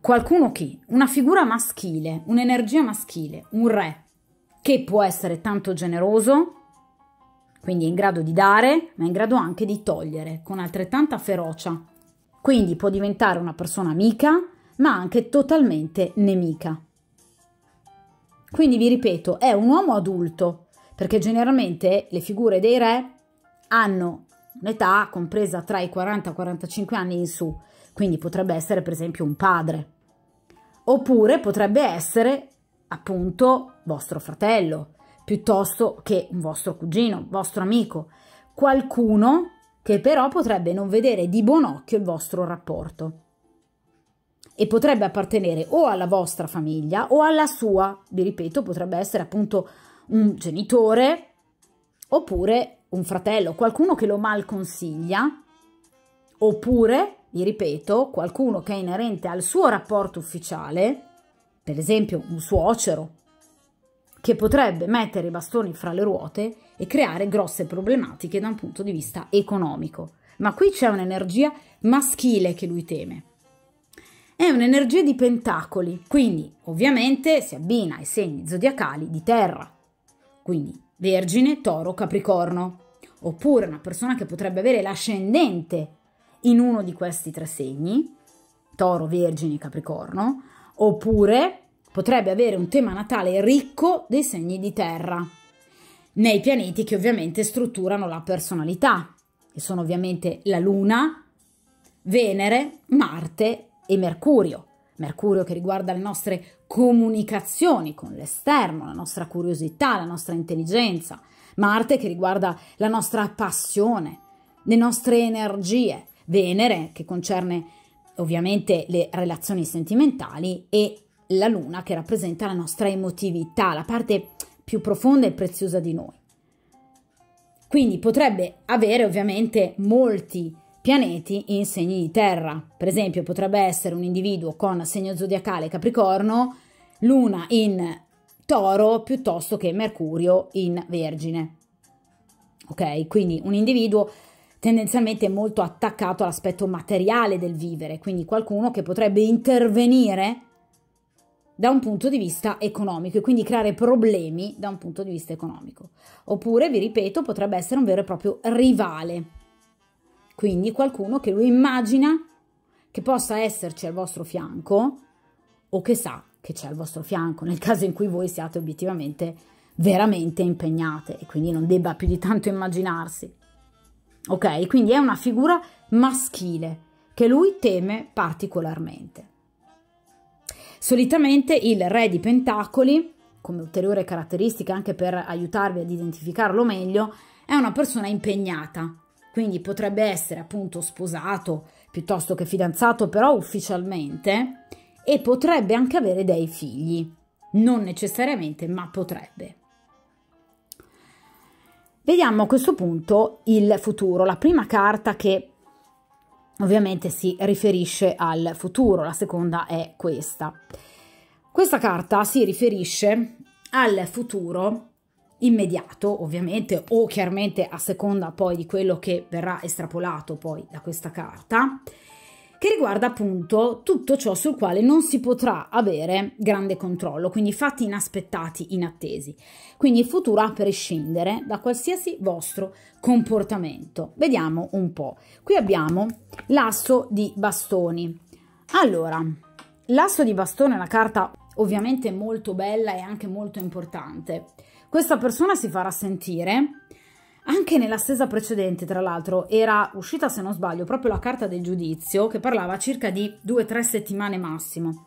Qualcuno che, una figura maschile, un'energia maschile, un re, che può essere tanto generoso, quindi è in grado di dare, ma è in grado anche di togliere con altrettanta ferocia. Quindi può diventare una persona amica, ma anche totalmente nemica. Quindi vi ripeto, è un uomo adulto, perché generalmente le figure dei re hanno un'età compresa tra i 40 e i 45 anni in su, quindi potrebbe essere per esempio un padre, oppure potrebbe essere appunto vostro fratello, piuttosto che un vostro cugino, vostro amico, qualcuno che però potrebbe non vedere di buon occhio il vostro rapporto. E potrebbe appartenere o alla vostra famiglia o alla sua, vi ripeto, potrebbe essere appunto un genitore oppure un fratello, qualcuno che lo mal consiglia, oppure, vi ripeto, qualcuno che è inerente al suo rapporto ufficiale, per esempio un suocero, che potrebbe mettere i bastoni fra le ruote e creare grosse problematiche da un punto di vista economico. Ma qui c'è un'energia maschile che lui teme. È un'energia di pentacoli, quindi ovviamente si abbina ai segni zodiacali di terra, quindi Vergine, Toro, Capricorno, oppure una persona che potrebbe avere l'ascendente in uno di questi tre segni, Toro, Vergine, Capricorno, oppure potrebbe avere un tema natale ricco dei segni di terra, nei pianeti che ovviamente strutturano la personalità, che sono ovviamente la Luna, Venere, Marte e Mercurio. Mercurio che riguarda le nostre comunicazioni con l'esterno, la nostra curiosità, la nostra intelligenza. Marte che riguarda la nostra passione, le nostre energie. Venere che concerne ovviamente le relazioni sentimentali e la Luna che rappresenta la nostra emotività, la parte più profonda e preziosa di noi. Quindi potrebbe avere ovviamente molti pianeti in segni di terra. Per esempio, potrebbe essere un individuo con segno zodiacale Capricorno, Luna in Toro piuttosto che Mercurio in Vergine. Ok? Quindi un individuo tendenzialmente molto attaccato all'aspetto materiale del vivere, quindi qualcuno che potrebbe intervenire da un punto di vista economico e quindi creare problemi da un punto di vista economico. Oppure, vi ripeto, potrebbe essere un vero e proprio rivale quindi qualcuno che lui immagina che possa esserci al vostro fianco o che sa che c'è al vostro fianco nel [LAUGHS] caso in cui voi siate obiettivamente veramente impegnate e quindi non debba più di tanto immaginarsi. Ok? Quindi è una figura maschile che lui teme particolarmente. Solitamente il re di pentacoli, come ulteriore caratteristica anche per aiutarvi ad identificarlo meglio, è una persona impegnata, quindi potrebbe essere appunto sposato piuttosto che fidanzato, però ufficialmente, e potrebbe anche avere dei figli. Non necessariamente, ma potrebbe. Vediamo a questo punto il futuro, la prima carta che ovviamente si riferisce al futuro, la seconda è questa. Questa carta si riferisce al futuro immediato ovviamente o chiaramente a seconda poi di quello che verrà estrapolato poi da questa carta che riguarda appunto tutto ciò sul quale non si potrà avere grande controllo, quindi fatti inaspettati, inattesi. Quindi il futuro a prescindere da qualsiasi vostro comportamento. Vediamo un po'. Qui abbiamo l'asso di bastoni. Allora, l'asso di bastone è una carta ovviamente molto bella e anche molto importante questa persona si farà sentire anche nella stesa precedente, tra l'altro, era uscita, se non sbaglio, proprio la carta del giudizio che parlava circa di due o tre settimane massimo.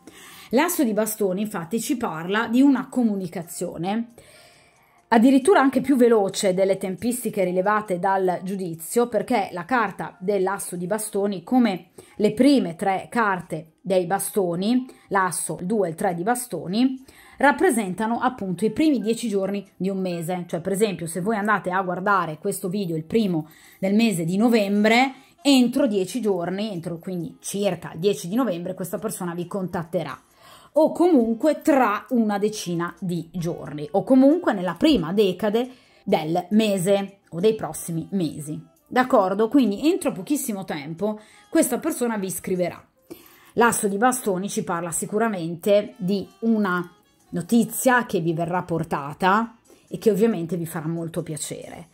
L'asso di bastoni, infatti, ci parla di una comunicazione addirittura anche più veloce delle tempistiche rilevate dal giudizio, perché la carta dell'asso di bastoni, come le prime tre carte dei bastoni, l'asso, il 2 e il 3 di bastoni, rappresentano appunto i primi dieci giorni di un mese. Cioè, per esempio, se voi andate a guardare questo video il primo del mese di novembre, entro dieci giorni, entro quindi circa il 10 di novembre, questa persona vi contatterà. O comunque tra una decina di giorni, o comunque nella prima decade del mese o dei prossimi mesi. D'accordo? Quindi entro pochissimo tempo questa persona vi scriverà. L'asso di bastoni ci parla sicuramente di una notizia che vi verrà portata e che ovviamente vi farà molto piacere.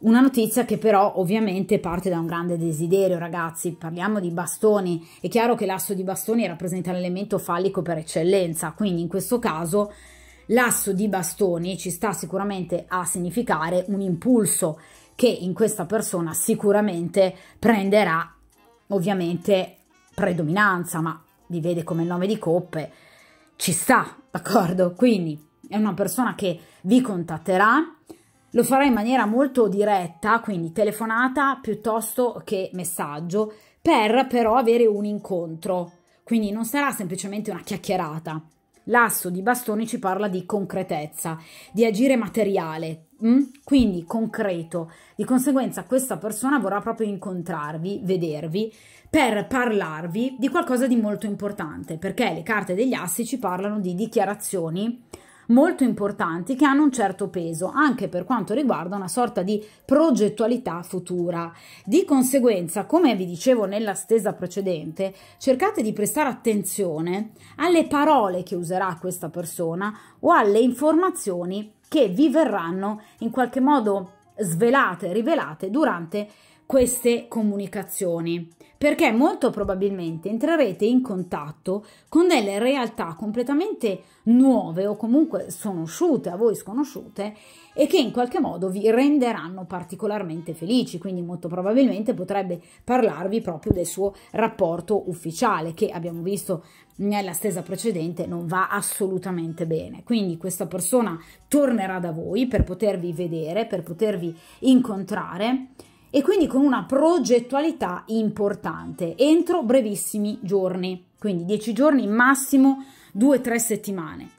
Una notizia che però ovviamente parte da un grande desiderio, ragazzi. Parliamo di bastoni. È chiaro che l'asso di bastoni rappresenta l'elemento fallico per eccellenza, quindi in questo caso l'asso di bastoni ci sta sicuramente a significare un impulso che in questa persona sicuramente prenderà ovviamente predominanza, ma vi vede come il nome di coppe ci sta, d'accordo? Quindi è una persona che vi contatterà, lo farà in maniera molto diretta, quindi telefonata piuttosto che messaggio, per però avere un incontro. Quindi non sarà semplicemente una chiacchierata. L'asso di bastoni ci parla di concretezza, di agire materiale, mm? quindi concreto. Di conseguenza questa persona vorrà proprio incontrarvi, vedervi per parlarvi di qualcosa di molto importante, perché le carte degli assi ci parlano di dichiarazioni molto importanti che hanno un certo peso anche per quanto riguarda una sorta di progettualità futura. Di conseguenza, come vi dicevo nella stesa precedente, cercate di prestare attenzione alle parole che userà questa persona o alle informazioni che vi verranno in qualche modo svelate, rivelate durante queste comunicazioni perché molto probabilmente entrerete in contatto con delle realtà completamente nuove o comunque sconosciute, a voi sconosciute, e che in qualche modo vi renderanno particolarmente felici, quindi molto probabilmente potrebbe parlarvi proprio del suo rapporto ufficiale che abbiamo visto nella stesa precedente non va assolutamente bene. Quindi questa persona tornerà da voi per potervi vedere, per potervi incontrare e quindi con una progettualità importante entro brevissimi giorni, quindi 10 giorni massimo 2-3 settimane.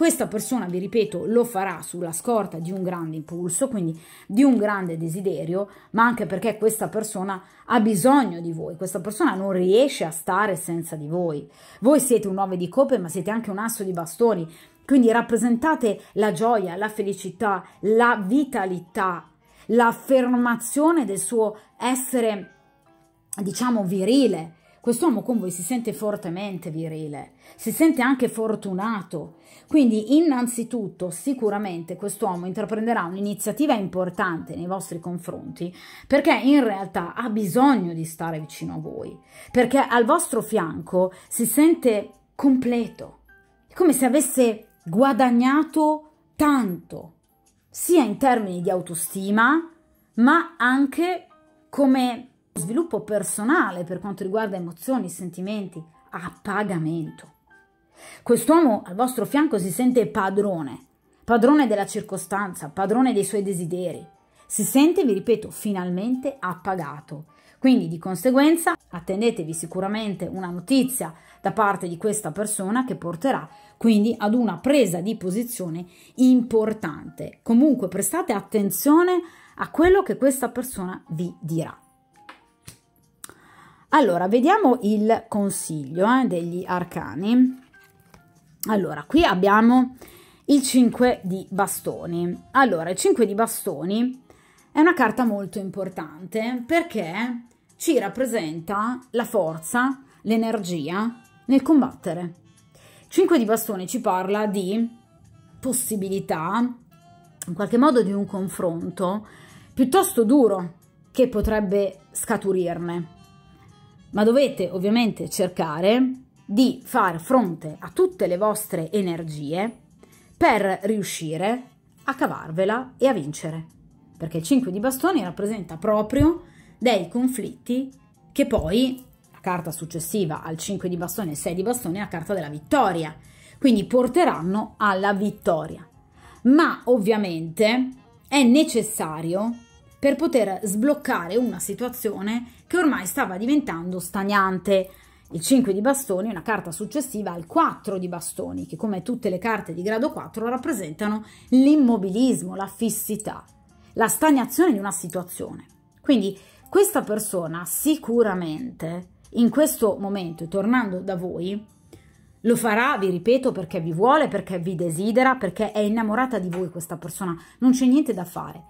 Questa persona, vi ripeto, lo farà sulla scorta di un grande impulso, quindi di un grande desiderio, ma anche perché questa persona ha bisogno di voi, questa persona non riesce a stare senza di voi. Voi siete un 9 di coppe, ma siete anche un asso di bastoni, quindi rappresentate la gioia, la felicità, la vitalità, l'affermazione del suo essere, diciamo, virile. Quest'uomo con voi si sente fortemente virile, si sente anche fortunato. Quindi, innanzitutto, sicuramente quest'uomo intraprenderà un'iniziativa importante nei vostri confronti perché in realtà ha bisogno di stare vicino a voi, perché al vostro fianco si sente completo, come se avesse guadagnato tanto sia in termini di autostima, ma anche come sviluppo personale per quanto riguarda emozioni, sentimenti, a pagamento. Quest'uomo al vostro fianco si sente padrone, padrone della circostanza, padrone dei suoi desideri. Si sente, vi ripeto, finalmente appagato. Quindi di conseguenza attendetevi sicuramente una notizia da parte di questa persona che porterà quindi ad una presa di posizione importante. Comunque prestate attenzione a quello che questa persona vi dirà. Allora, vediamo il consiglio eh, degli arcani. Allora, qui abbiamo il 5 di bastoni. Allora, il 5 di bastoni è una carta molto importante perché ci rappresenta la forza, l'energia nel combattere. 5 di bastoni ci parla di possibilità, in qualche modo di un confronto piuttosto duro che potrebbe scaturirne. Ma dovete ovviamente cercare di far fronte a tutte le vostre energie per riuscire a cavarvela e a vincere. Perché il 5 di bastoni rappresenta proprio dei conflitti che poi carta successiva al 5 di bastone e 6 di bastone è la carta della vittoria. Quindi porteranno alla vittoria. Ma ovviamente è necessario per poter sbloccare una situazione che ormai stava diventando stagnante. Il 5 di bastoni è una carta successiva al 4 di bastoni, che come tutte le carte di grado 4 rappresentano l'immobilismo, la fissità, la stagnazione di una situazione. Quindi questa persona sicuramente in questo momento, tornando da voi, lo farà, vi ripeto, perché vi vuole, perché vi desidera, perché è innamorata di voi questa persona, non c'è niente da fare.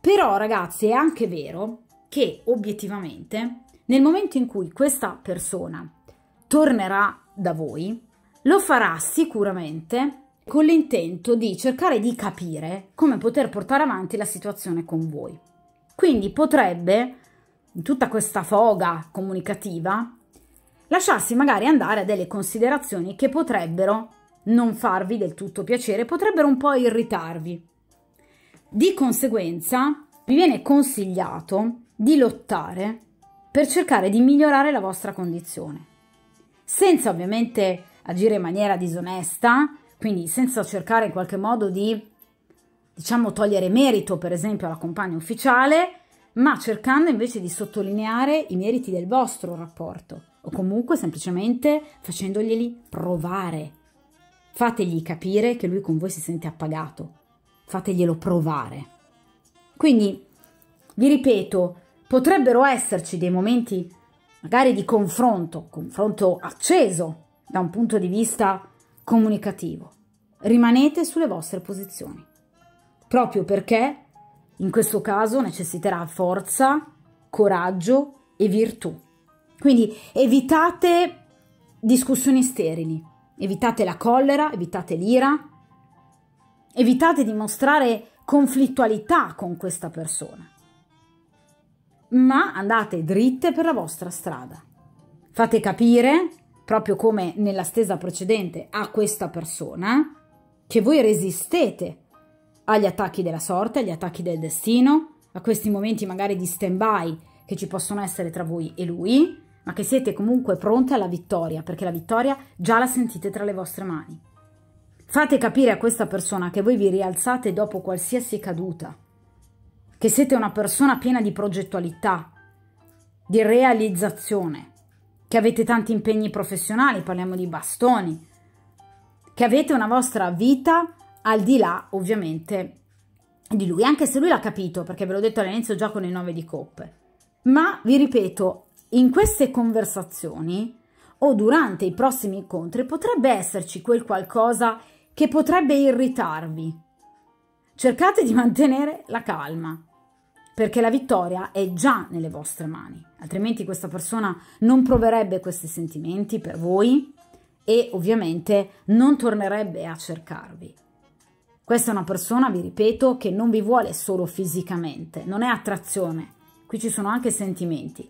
Però ragazzi è anche vero che obiettivamente nel momento in cui questa persona tornerà da voi, lo farà sicuramente con l'intento di cercare di capire come poter portare avanti la situazione con voi. Quindi potrebbe in tutta questa foga comunicativa, lasciarsi magari andare a delle considerazioni che potrebbero non farvi del tutto piacere, potrebbero un po' irritarvi. Di conseguenza, vi viene consigliato di lottare per cercare di migliorare la vostra condizione, senza ovviamente agire in maniera disonesta, quindi senza cercare in qualche modo di, diciamo, togliere merito, per esempio, alla compagna ufficiale, ma cercando invece di sottolineare i meriti del vostro rapporto o comunque semplicemente facendoglieli provare. Fategli capire che lui con voi si sente appagato, fateglielo provare. Quindi, vi ripeto, potrebbero esserci dei momenti magari di confronto, confronto acceso da un punto di vista comunicativo. Rimanete sulle vostre posizioni, proprio perché in questo caso necessiterà forza, coraggio e virtù. Quindi evitate discussioni sterili, evitate la collera, evitate l'ira, evitate di mostrare conflittualità con questa persona. ma andate dritte per la vostra strada. Fate capire, proprio come nella stesa precedente, a questa persona che voi resistete agli attacchi della sorte, agli attacchi del destino, a questi momenti magari di stand-by che ci possono essere tra voi e lui, ma che siete comunque pronte alla vittoria, perché la vittoria già la sentite tra le vostre mani. Fate capire a questa persona che voi vi rialzate dopo qualsiasi caduta, che siete una persona piena di progettualità, di realizzazione, che avete tanti impegni professionali, parliamo di bastoni, che avete una vostra vita al di là, ovviamente, di lui, anche se lui l'ha capito, perché ve l'ho detto all'inizio già con il 9 di coppe. Ma vi ripeto, in queste conversazioni o durante i prossimi incontri potrebbe esserci quel qualcosa che potrebbe irritarvi. Cercate di mantenere la calma, perché la vittoria è già nelle vostre mani, altrimenti questa persona non proverebbe questi sentimenti per voi e ovviamente non tornerebbe a cercarvi. Questa è una persona, vi ripeto, che non vi vuole solo fisicamente, non è attrazione, qui ci sono anche sentimenti.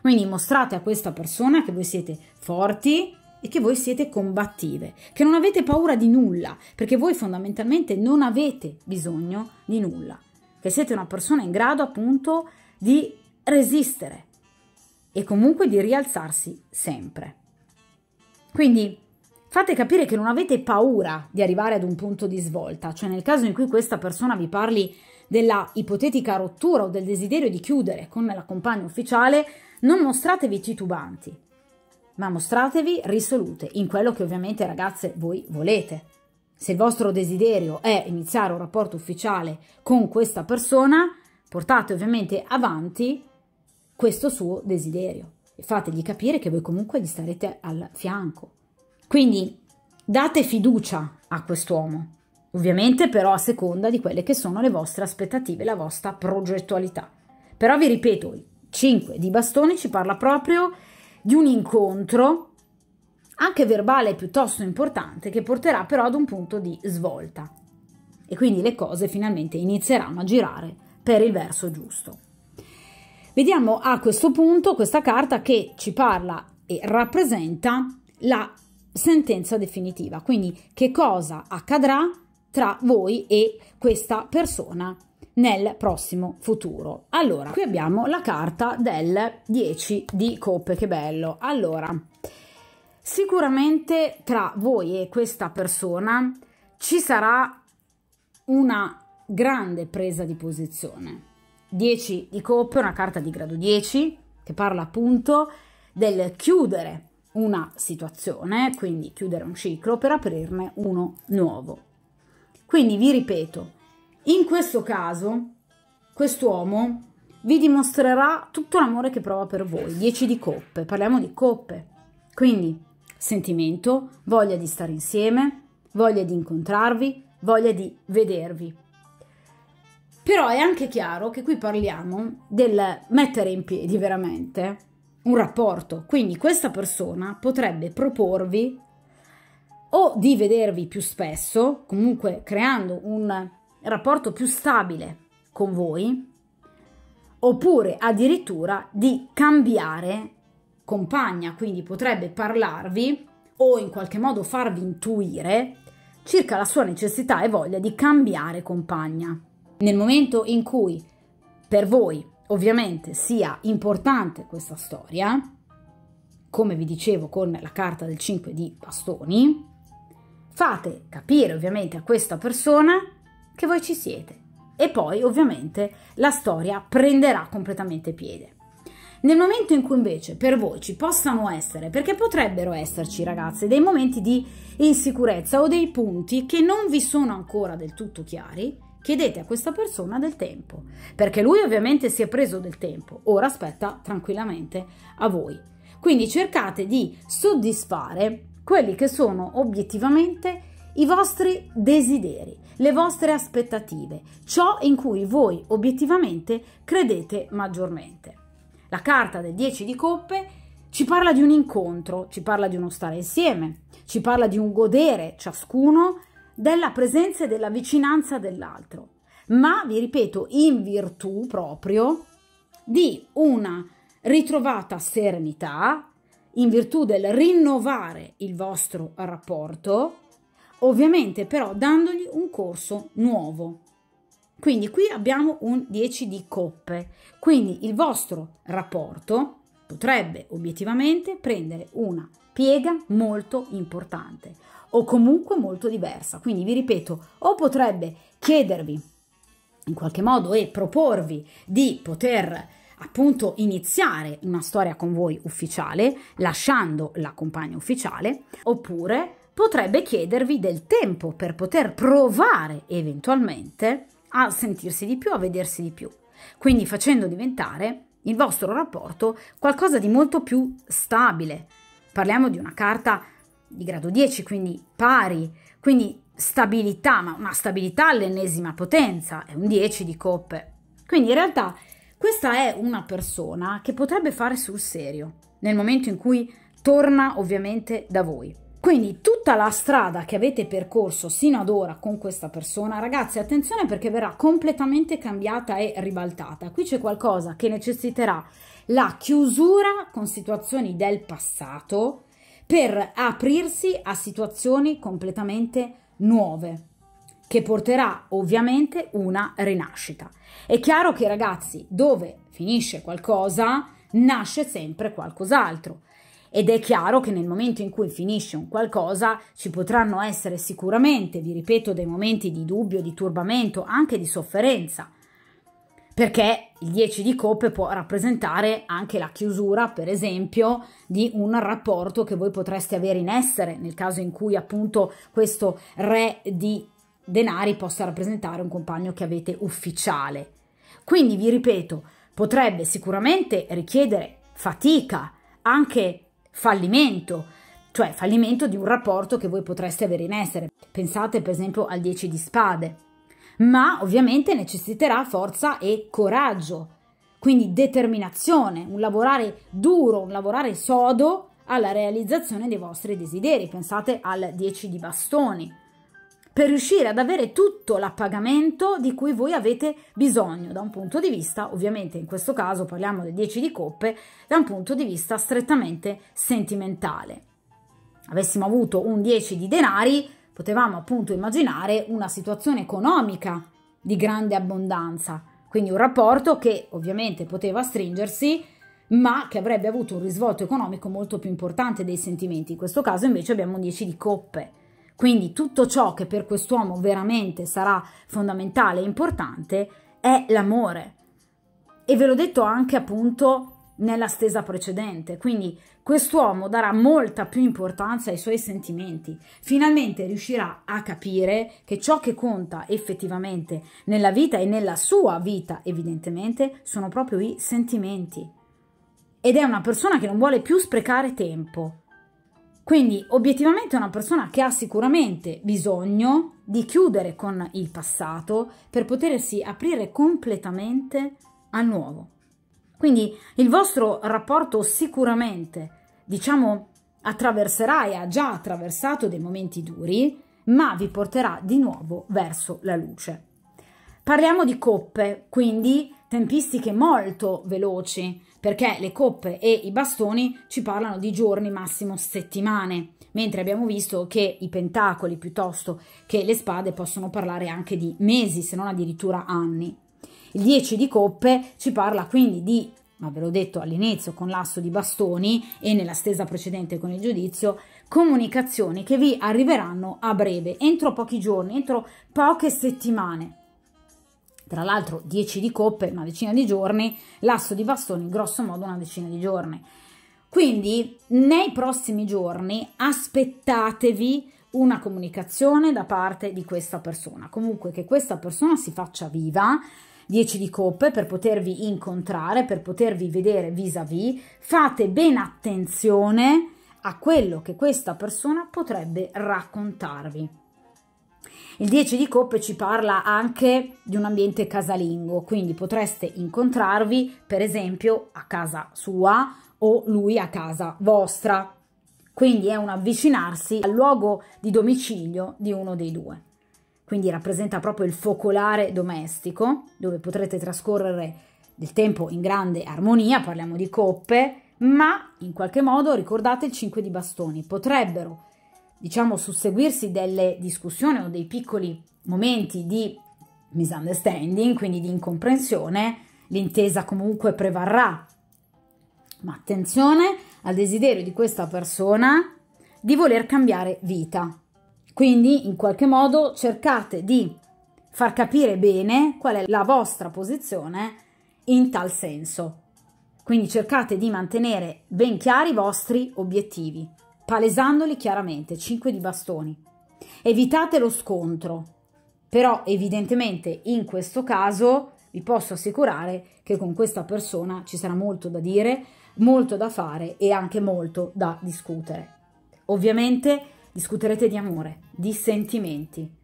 Quindi mostrate a questa persona che voi siete forti e che voi siete combattive, che non avete paura di nulla, perché voi fondamentalmente non avete bisogno di nulla, che siete una persona in grado appunto di resistere e comunque di rialzarsi sempre. Quindi fate capire che non avete paura di arrivare ad un punto di svolta, cioè nel caso in cui questa persona vi parli della ipotetica rottura o del desiderio di chiudere con la compagna ufficiale, non mostratevi titubanti, ma mostratevi risolute in quello che ovviamente ragazze voi volete. Se il vostro desiderio è iniziare un rapporto ufficiale con questa persona, portate ovviamente avanti questo suo desiderio e fategli capire che voi comunque gli starete al fianco. Quindi date fiducia a quest'uomo, ovviamente però a seconda di quelle che sono le vostre aspettative, la vostra progettualità. Però vi ripeto, 5 di bastoni ci parla proprio di un incontro anche verbale piuttosto importante che porterà però ad un punto di svolta e quindi le cose finalmente inizieranno a girare per il verso giusto. Vediamo a questo punto questa carta che ci parla e rappresenta la sentenza definitiva, quindi che cosa accadrà tra voi e questa persona nel prossimo futuro. Allora, qui abbiamo la carta del 10 di coppe, che bello. Allora, sicuramente tra voi e questa persona ci sarà una grande presa di posizione. 10 di coppe, una carta di grado 10 che parla appunto del chiudere una situazione, quindi chiudere un ciclo per aprirne uno nuovo. Quindi vi ripeto, in questo caso, quest'uomo vi dimostrerà tutto l'amore che prova per voi. 10 di coppe, parliamo di coppe. Quindi, sentimento, voglia di stare insieme, voglia di incontrarvi, voglia di vedervi. Però è anche chiaro che qui parliamo del mettere in piedi veramente un rapporto. Quindi questa persona potrebbe proporvi o di vedervi più spesso, comunque creando un rapporto più stabile con voi, oppure addirittura di cambiare compagna, quindi potrebbe parlarvi o in qualche modo farvi intuire circa la sua necessità e voglia di cambiare compagna. Nel momento in cui per voi ovviamente sia importante questa storia, come vi dicevo con la carta del 5 di bastoni, fate capire ovviamente a questa persona che voi ci siete. E poi ovviamente la storia prenderà completamente piede. Nel momento in cui invece per voi ci possano essere, perché potrebbero esserci ragazze, dei momenti di insicurezza o dei punti che non vi sono ancora del tutto chiari, chiedete a questa persona del tempo, perché lui ovviamente si è preso del tempo, ora aspetta tranquillamente a voi. Quindi cercate di soddisfare quelli che sono obiettivamente i vostri desideri, le vostre aspettative, ciò in cui voi obiettivamente credete maggiormente. La carta del 10 di coppe ci parla di un incontro, ci parla di uno stare insieme, ci parla di un godere ciascuno della presenza e della vicinanza dell'altro. Ma vi ripeto, in virtù proprio di una ritrovata serenità in virtù del rinnovare il vostro rapporto, ovviamente però dandogli un corso nuovo. Quindi qui abbiamo un 10 di coppe, quindi il vostro rapporto potrebbe obiettivamente prendere una piega molto importante o comunque molto diversa. Quindi vi ripeto, o potrebbe chiedervi in qualche modo e proporvi di poter appunto iniziare una storia con voi ufficiale, lasciando la compagna ufficiale, oppure potrebbe chiedervi del tempo per poter provare eventualmente a sentirsi di più, a vedersi di più. Quindi facendo diventare il vostro rapporto qualcosa di molto più stabile. Parliamo di una carta di grado 10, quindi pari, quindi stabilità, ma una stabilità all'ennesima potenza, è un 10 di coppe. Quindi in realtà questa è una persona che potrebbe fare sul serio nel momento in cui torna ovviamente da voi. Quindi tutta la strada che avete percorso sino ad ora con questa persona, ragazzi, attenzione perché verrà completamente cambiata e ribaltata. Qui c'è qualcosa che necessiterà la chiusura con situazioni del passato per aprirsi a situazioni completamente nuove che porterà ovviamente una rinascita. È chiaro che ragazzi, dove finisce qualcosa, nasce sempre qualcos'altro ed è chiaro che nel momento in cui finisce un qualcosa ci potranno essere sicuramente, vi ripeto, dei momenti di dubbio, di turbamento, anche di sofferenza, perché il 10 di coppe può rappresentare anche la chiusura, per esempio, di un rapporto che voi potreste avere in essere, nel caso in cui appunto questo re di denari possa rappresentare un compagno che avete ufficiale. Quindi vi ripeto, potrebbe sicuramente richiedere fatica, anche fallimento, cioè fallimento di un rapporto che voi potreste avere in essere. Pensate per esempio al 10 di spade, ma ovviamente necessiterà forza e coraggio, quindi determinazione, un lavorare duro, un lavorare sodo alla realizzazione dei vostri desideri. Pensate al 10 di bastoni per riuscire ad avere tutto l'appagamento di cui voi avete bisogno da un punto di vista, ovviamente in questo caso parliamo del 10 di coppe, da un punto di vista strettamente sentimentale. Avessimo avuto un 10 di denari, potevamo appunto immaginare una situazione economica di grande abbondanza, quindi un rapporto che ovviamente poteva stringersi ma che avrebbe avuto un risvolto economico molto più importante dei sentimenti. In questo caso invece abbiamo un 10 di coppe quindi tutto ciò che per quest'uomo veramente sarà fondamentale e importante è l'amore. E ve l'ho detto anche appunto nella stesa precedente. Quindi quest'uomo darà molta più importanza ai suoi sentimenti. Finalmente riuscirà a capire che ciò che conta effettivamente nella vita e nella sua vita, evidentemente, sono proprio i sentimenti. Ed è una persona che non vuole più sprecare tempo quindi obiettivamente è una persona che ha sicuramente bisogno di chiudere con il passato per potersi aprire completamente al nuovo. Quindi il vostro rapporto sicuramente, diciamo, attraverserà e ha già attraversato dei momenti duri, ma vi porterà di nuovo verso la luce. Parliamo di coppe, quindi tempistiche molto veloci, perché le coppe e i bastoni ci parlano di giorni, massimo settimane, mentre abbiamo visto che i pentacoli piuttosto che le spade possono parlare anche di mesi, se non addirittura anni. Il 10 di coppe ci parla quindi di, ma ve l'ho detto all'inizio con l'asso di bastoni e nella stesa precedente con il giudizio, comunicazioni che vi arriveranno a breve, entro pochi giorni, entro poche settimane tra l'altro 10 di coppe, una decina di giorni, l'asso di bastoni grosso modo una decina di giorni. Quindi nei prossimi giorni aspettatevi una comunicazione da parte di questa persona, comunque che questa persona si faccia viva, 10 di coppe per potervi incontrare, per potervi vedere vis-à-vis, fate ben attenzione a quello che questa persona potrebbe raccontarvi. Il 10 di coppe ci parla anche di un ambiente casalingo, quindi potreste incontrarvi per esempio a casa sua o lui a casa vostra. Quindi è un avvicinarsi al luogo di domicilio di uno dei due. Quindi rappresenta proprio il focolare domestico dove potrete trascorrere del tempo in grande armonia, parliamo di coppe, ma in qualche modo ricordate il 5 di bastoni, potrebbero diciamo susseguirsi delle discussioni o dei piccoli momenti di misunderstanding, quindi di incomprensione, l'intesa comunque prevarrà. Ma attenzione al desiderio di questa persona di voler cambiare vita. Quindi in qualche modo cercate di far capire bene qual è la vostra posizione in tal senso. Quindi cercate di mantenere ben chiari i vostri obiettivi, palesandoli chiaramente, 5 di bastoni. Evitate lo scontro, però evidentemente in questo caso vi posso assicurare che con questa persona ci sarà molto da dire, molto da fare e anche molto da discutere. Ovviamente discuterete di amore, di sentimenti,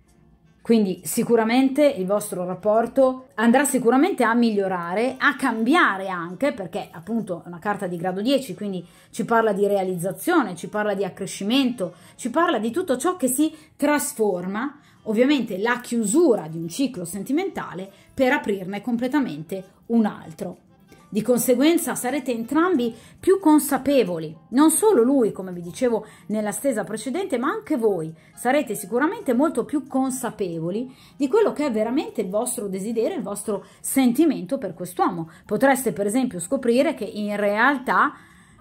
quindi sicuramente il vostro rapporto andrà sicuramente a migliorare, a cambiare anche, perché appunto è una carta di grado 10, quindi ci parla di realizzazione, ci parla di accrescimento, ci parla di tutto ciò che si trasforma, ovviamente la chiusura di un ciclo sentimentale per aprirne completamente un altro. Di conseguenza sarete entrambi più consapevoli, non solo lui, come vi dicevo nella stesa precedente, ma anche voi sarete sicuramente molto più consapevoli di quello che è veramente il vostro desiderio, il vostro sentimento per quest'uomo. Potreste per esempio scoprire che in realtà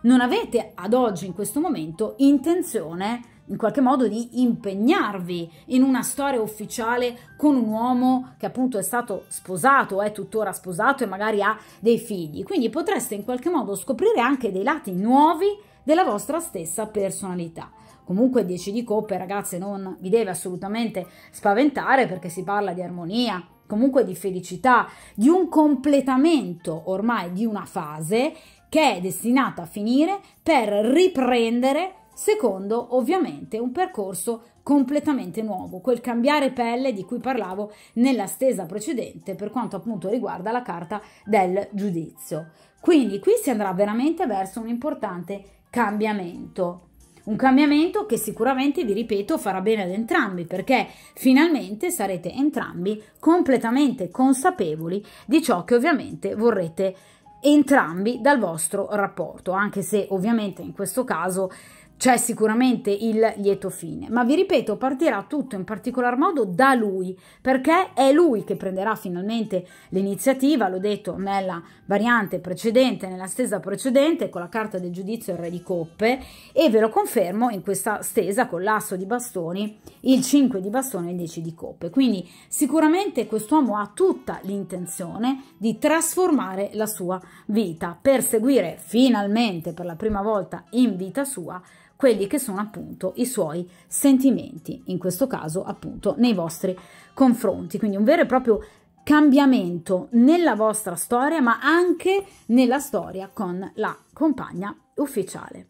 non avete ad oggi, in questo momento, intenzione in qualche modo di impegnarvi in una storia ufficiale con un uomo che appunto è stato sposato, è tuttora sposato e magari ha dei figli. Quindi potreste in qualche modo scoprire anche dei lati nuovi della vostra stessa personalità. Comunque 10 di coppe, ragazze, non vi deve assolutamente spaventare perché si parla di armonia, comunque di felicità, di un completamento ormai di una fase che è destinata a finire per riprendere secondo ovviamente un percorso completamente nuovo, quel cambiare pelle di cui parlavo nella stesa precedente per quanto appunto riguarda la carta del giudizio. Quindi qui si andrà veramente verso un importante cambiamento. Un cambiamento che sicuramente, vi ripeto, farà bene ad entrambi perché finalmente sarete entrambi completamente consapevoli di ciò che ovviamente vorrete entrambi dal vostro rapporto, anche se ovviamente in questo caso c'è sicuramente il lieto fine, ma vi ripeto, partirà tutto in particolar modo da lui, perché è lui che prenderà finalmente l'iniziativa, l'ho detto nella variante precedente, nella stesa precedente, con la carta del giudizio il re di coppe, e ve lo confermo in questa stesa con l'asso di bastoni, il 5 di bastoni e il 10 di coppe. Quindi sicuramente quest'uomo ha tutta l'intenzione di trasformare la sua vita, per seguire finalmente per la prima volta in vita sua quelli che sono appunto i suoi sentimenti, in questo caso appunto nei vostri confronti. Quindi un vero e proprio cambiamento nella vostra storia, ma anche nella storia con la compagna ufficiale.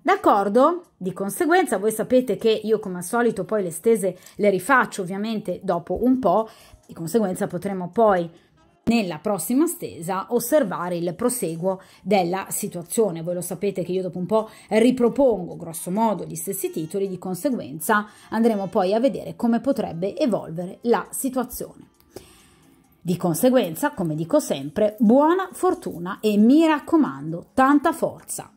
D'accordo? Di conseguenza voi sapete che io come al solito poi le stese le rifaccio ovviamente dopo un po', di conseguenza potremo poi nella prossima stesa osservare il proseguo della situazione. Voi lo sapete che io dopo un po' ripropongo grosso modo gli stessi titoli, di conseguenza andremo poi a vedere come potrebbe evolvere la situazione. Di conseguenza, come dico sempre, buona fortuna e mi raccomando, tanta forza.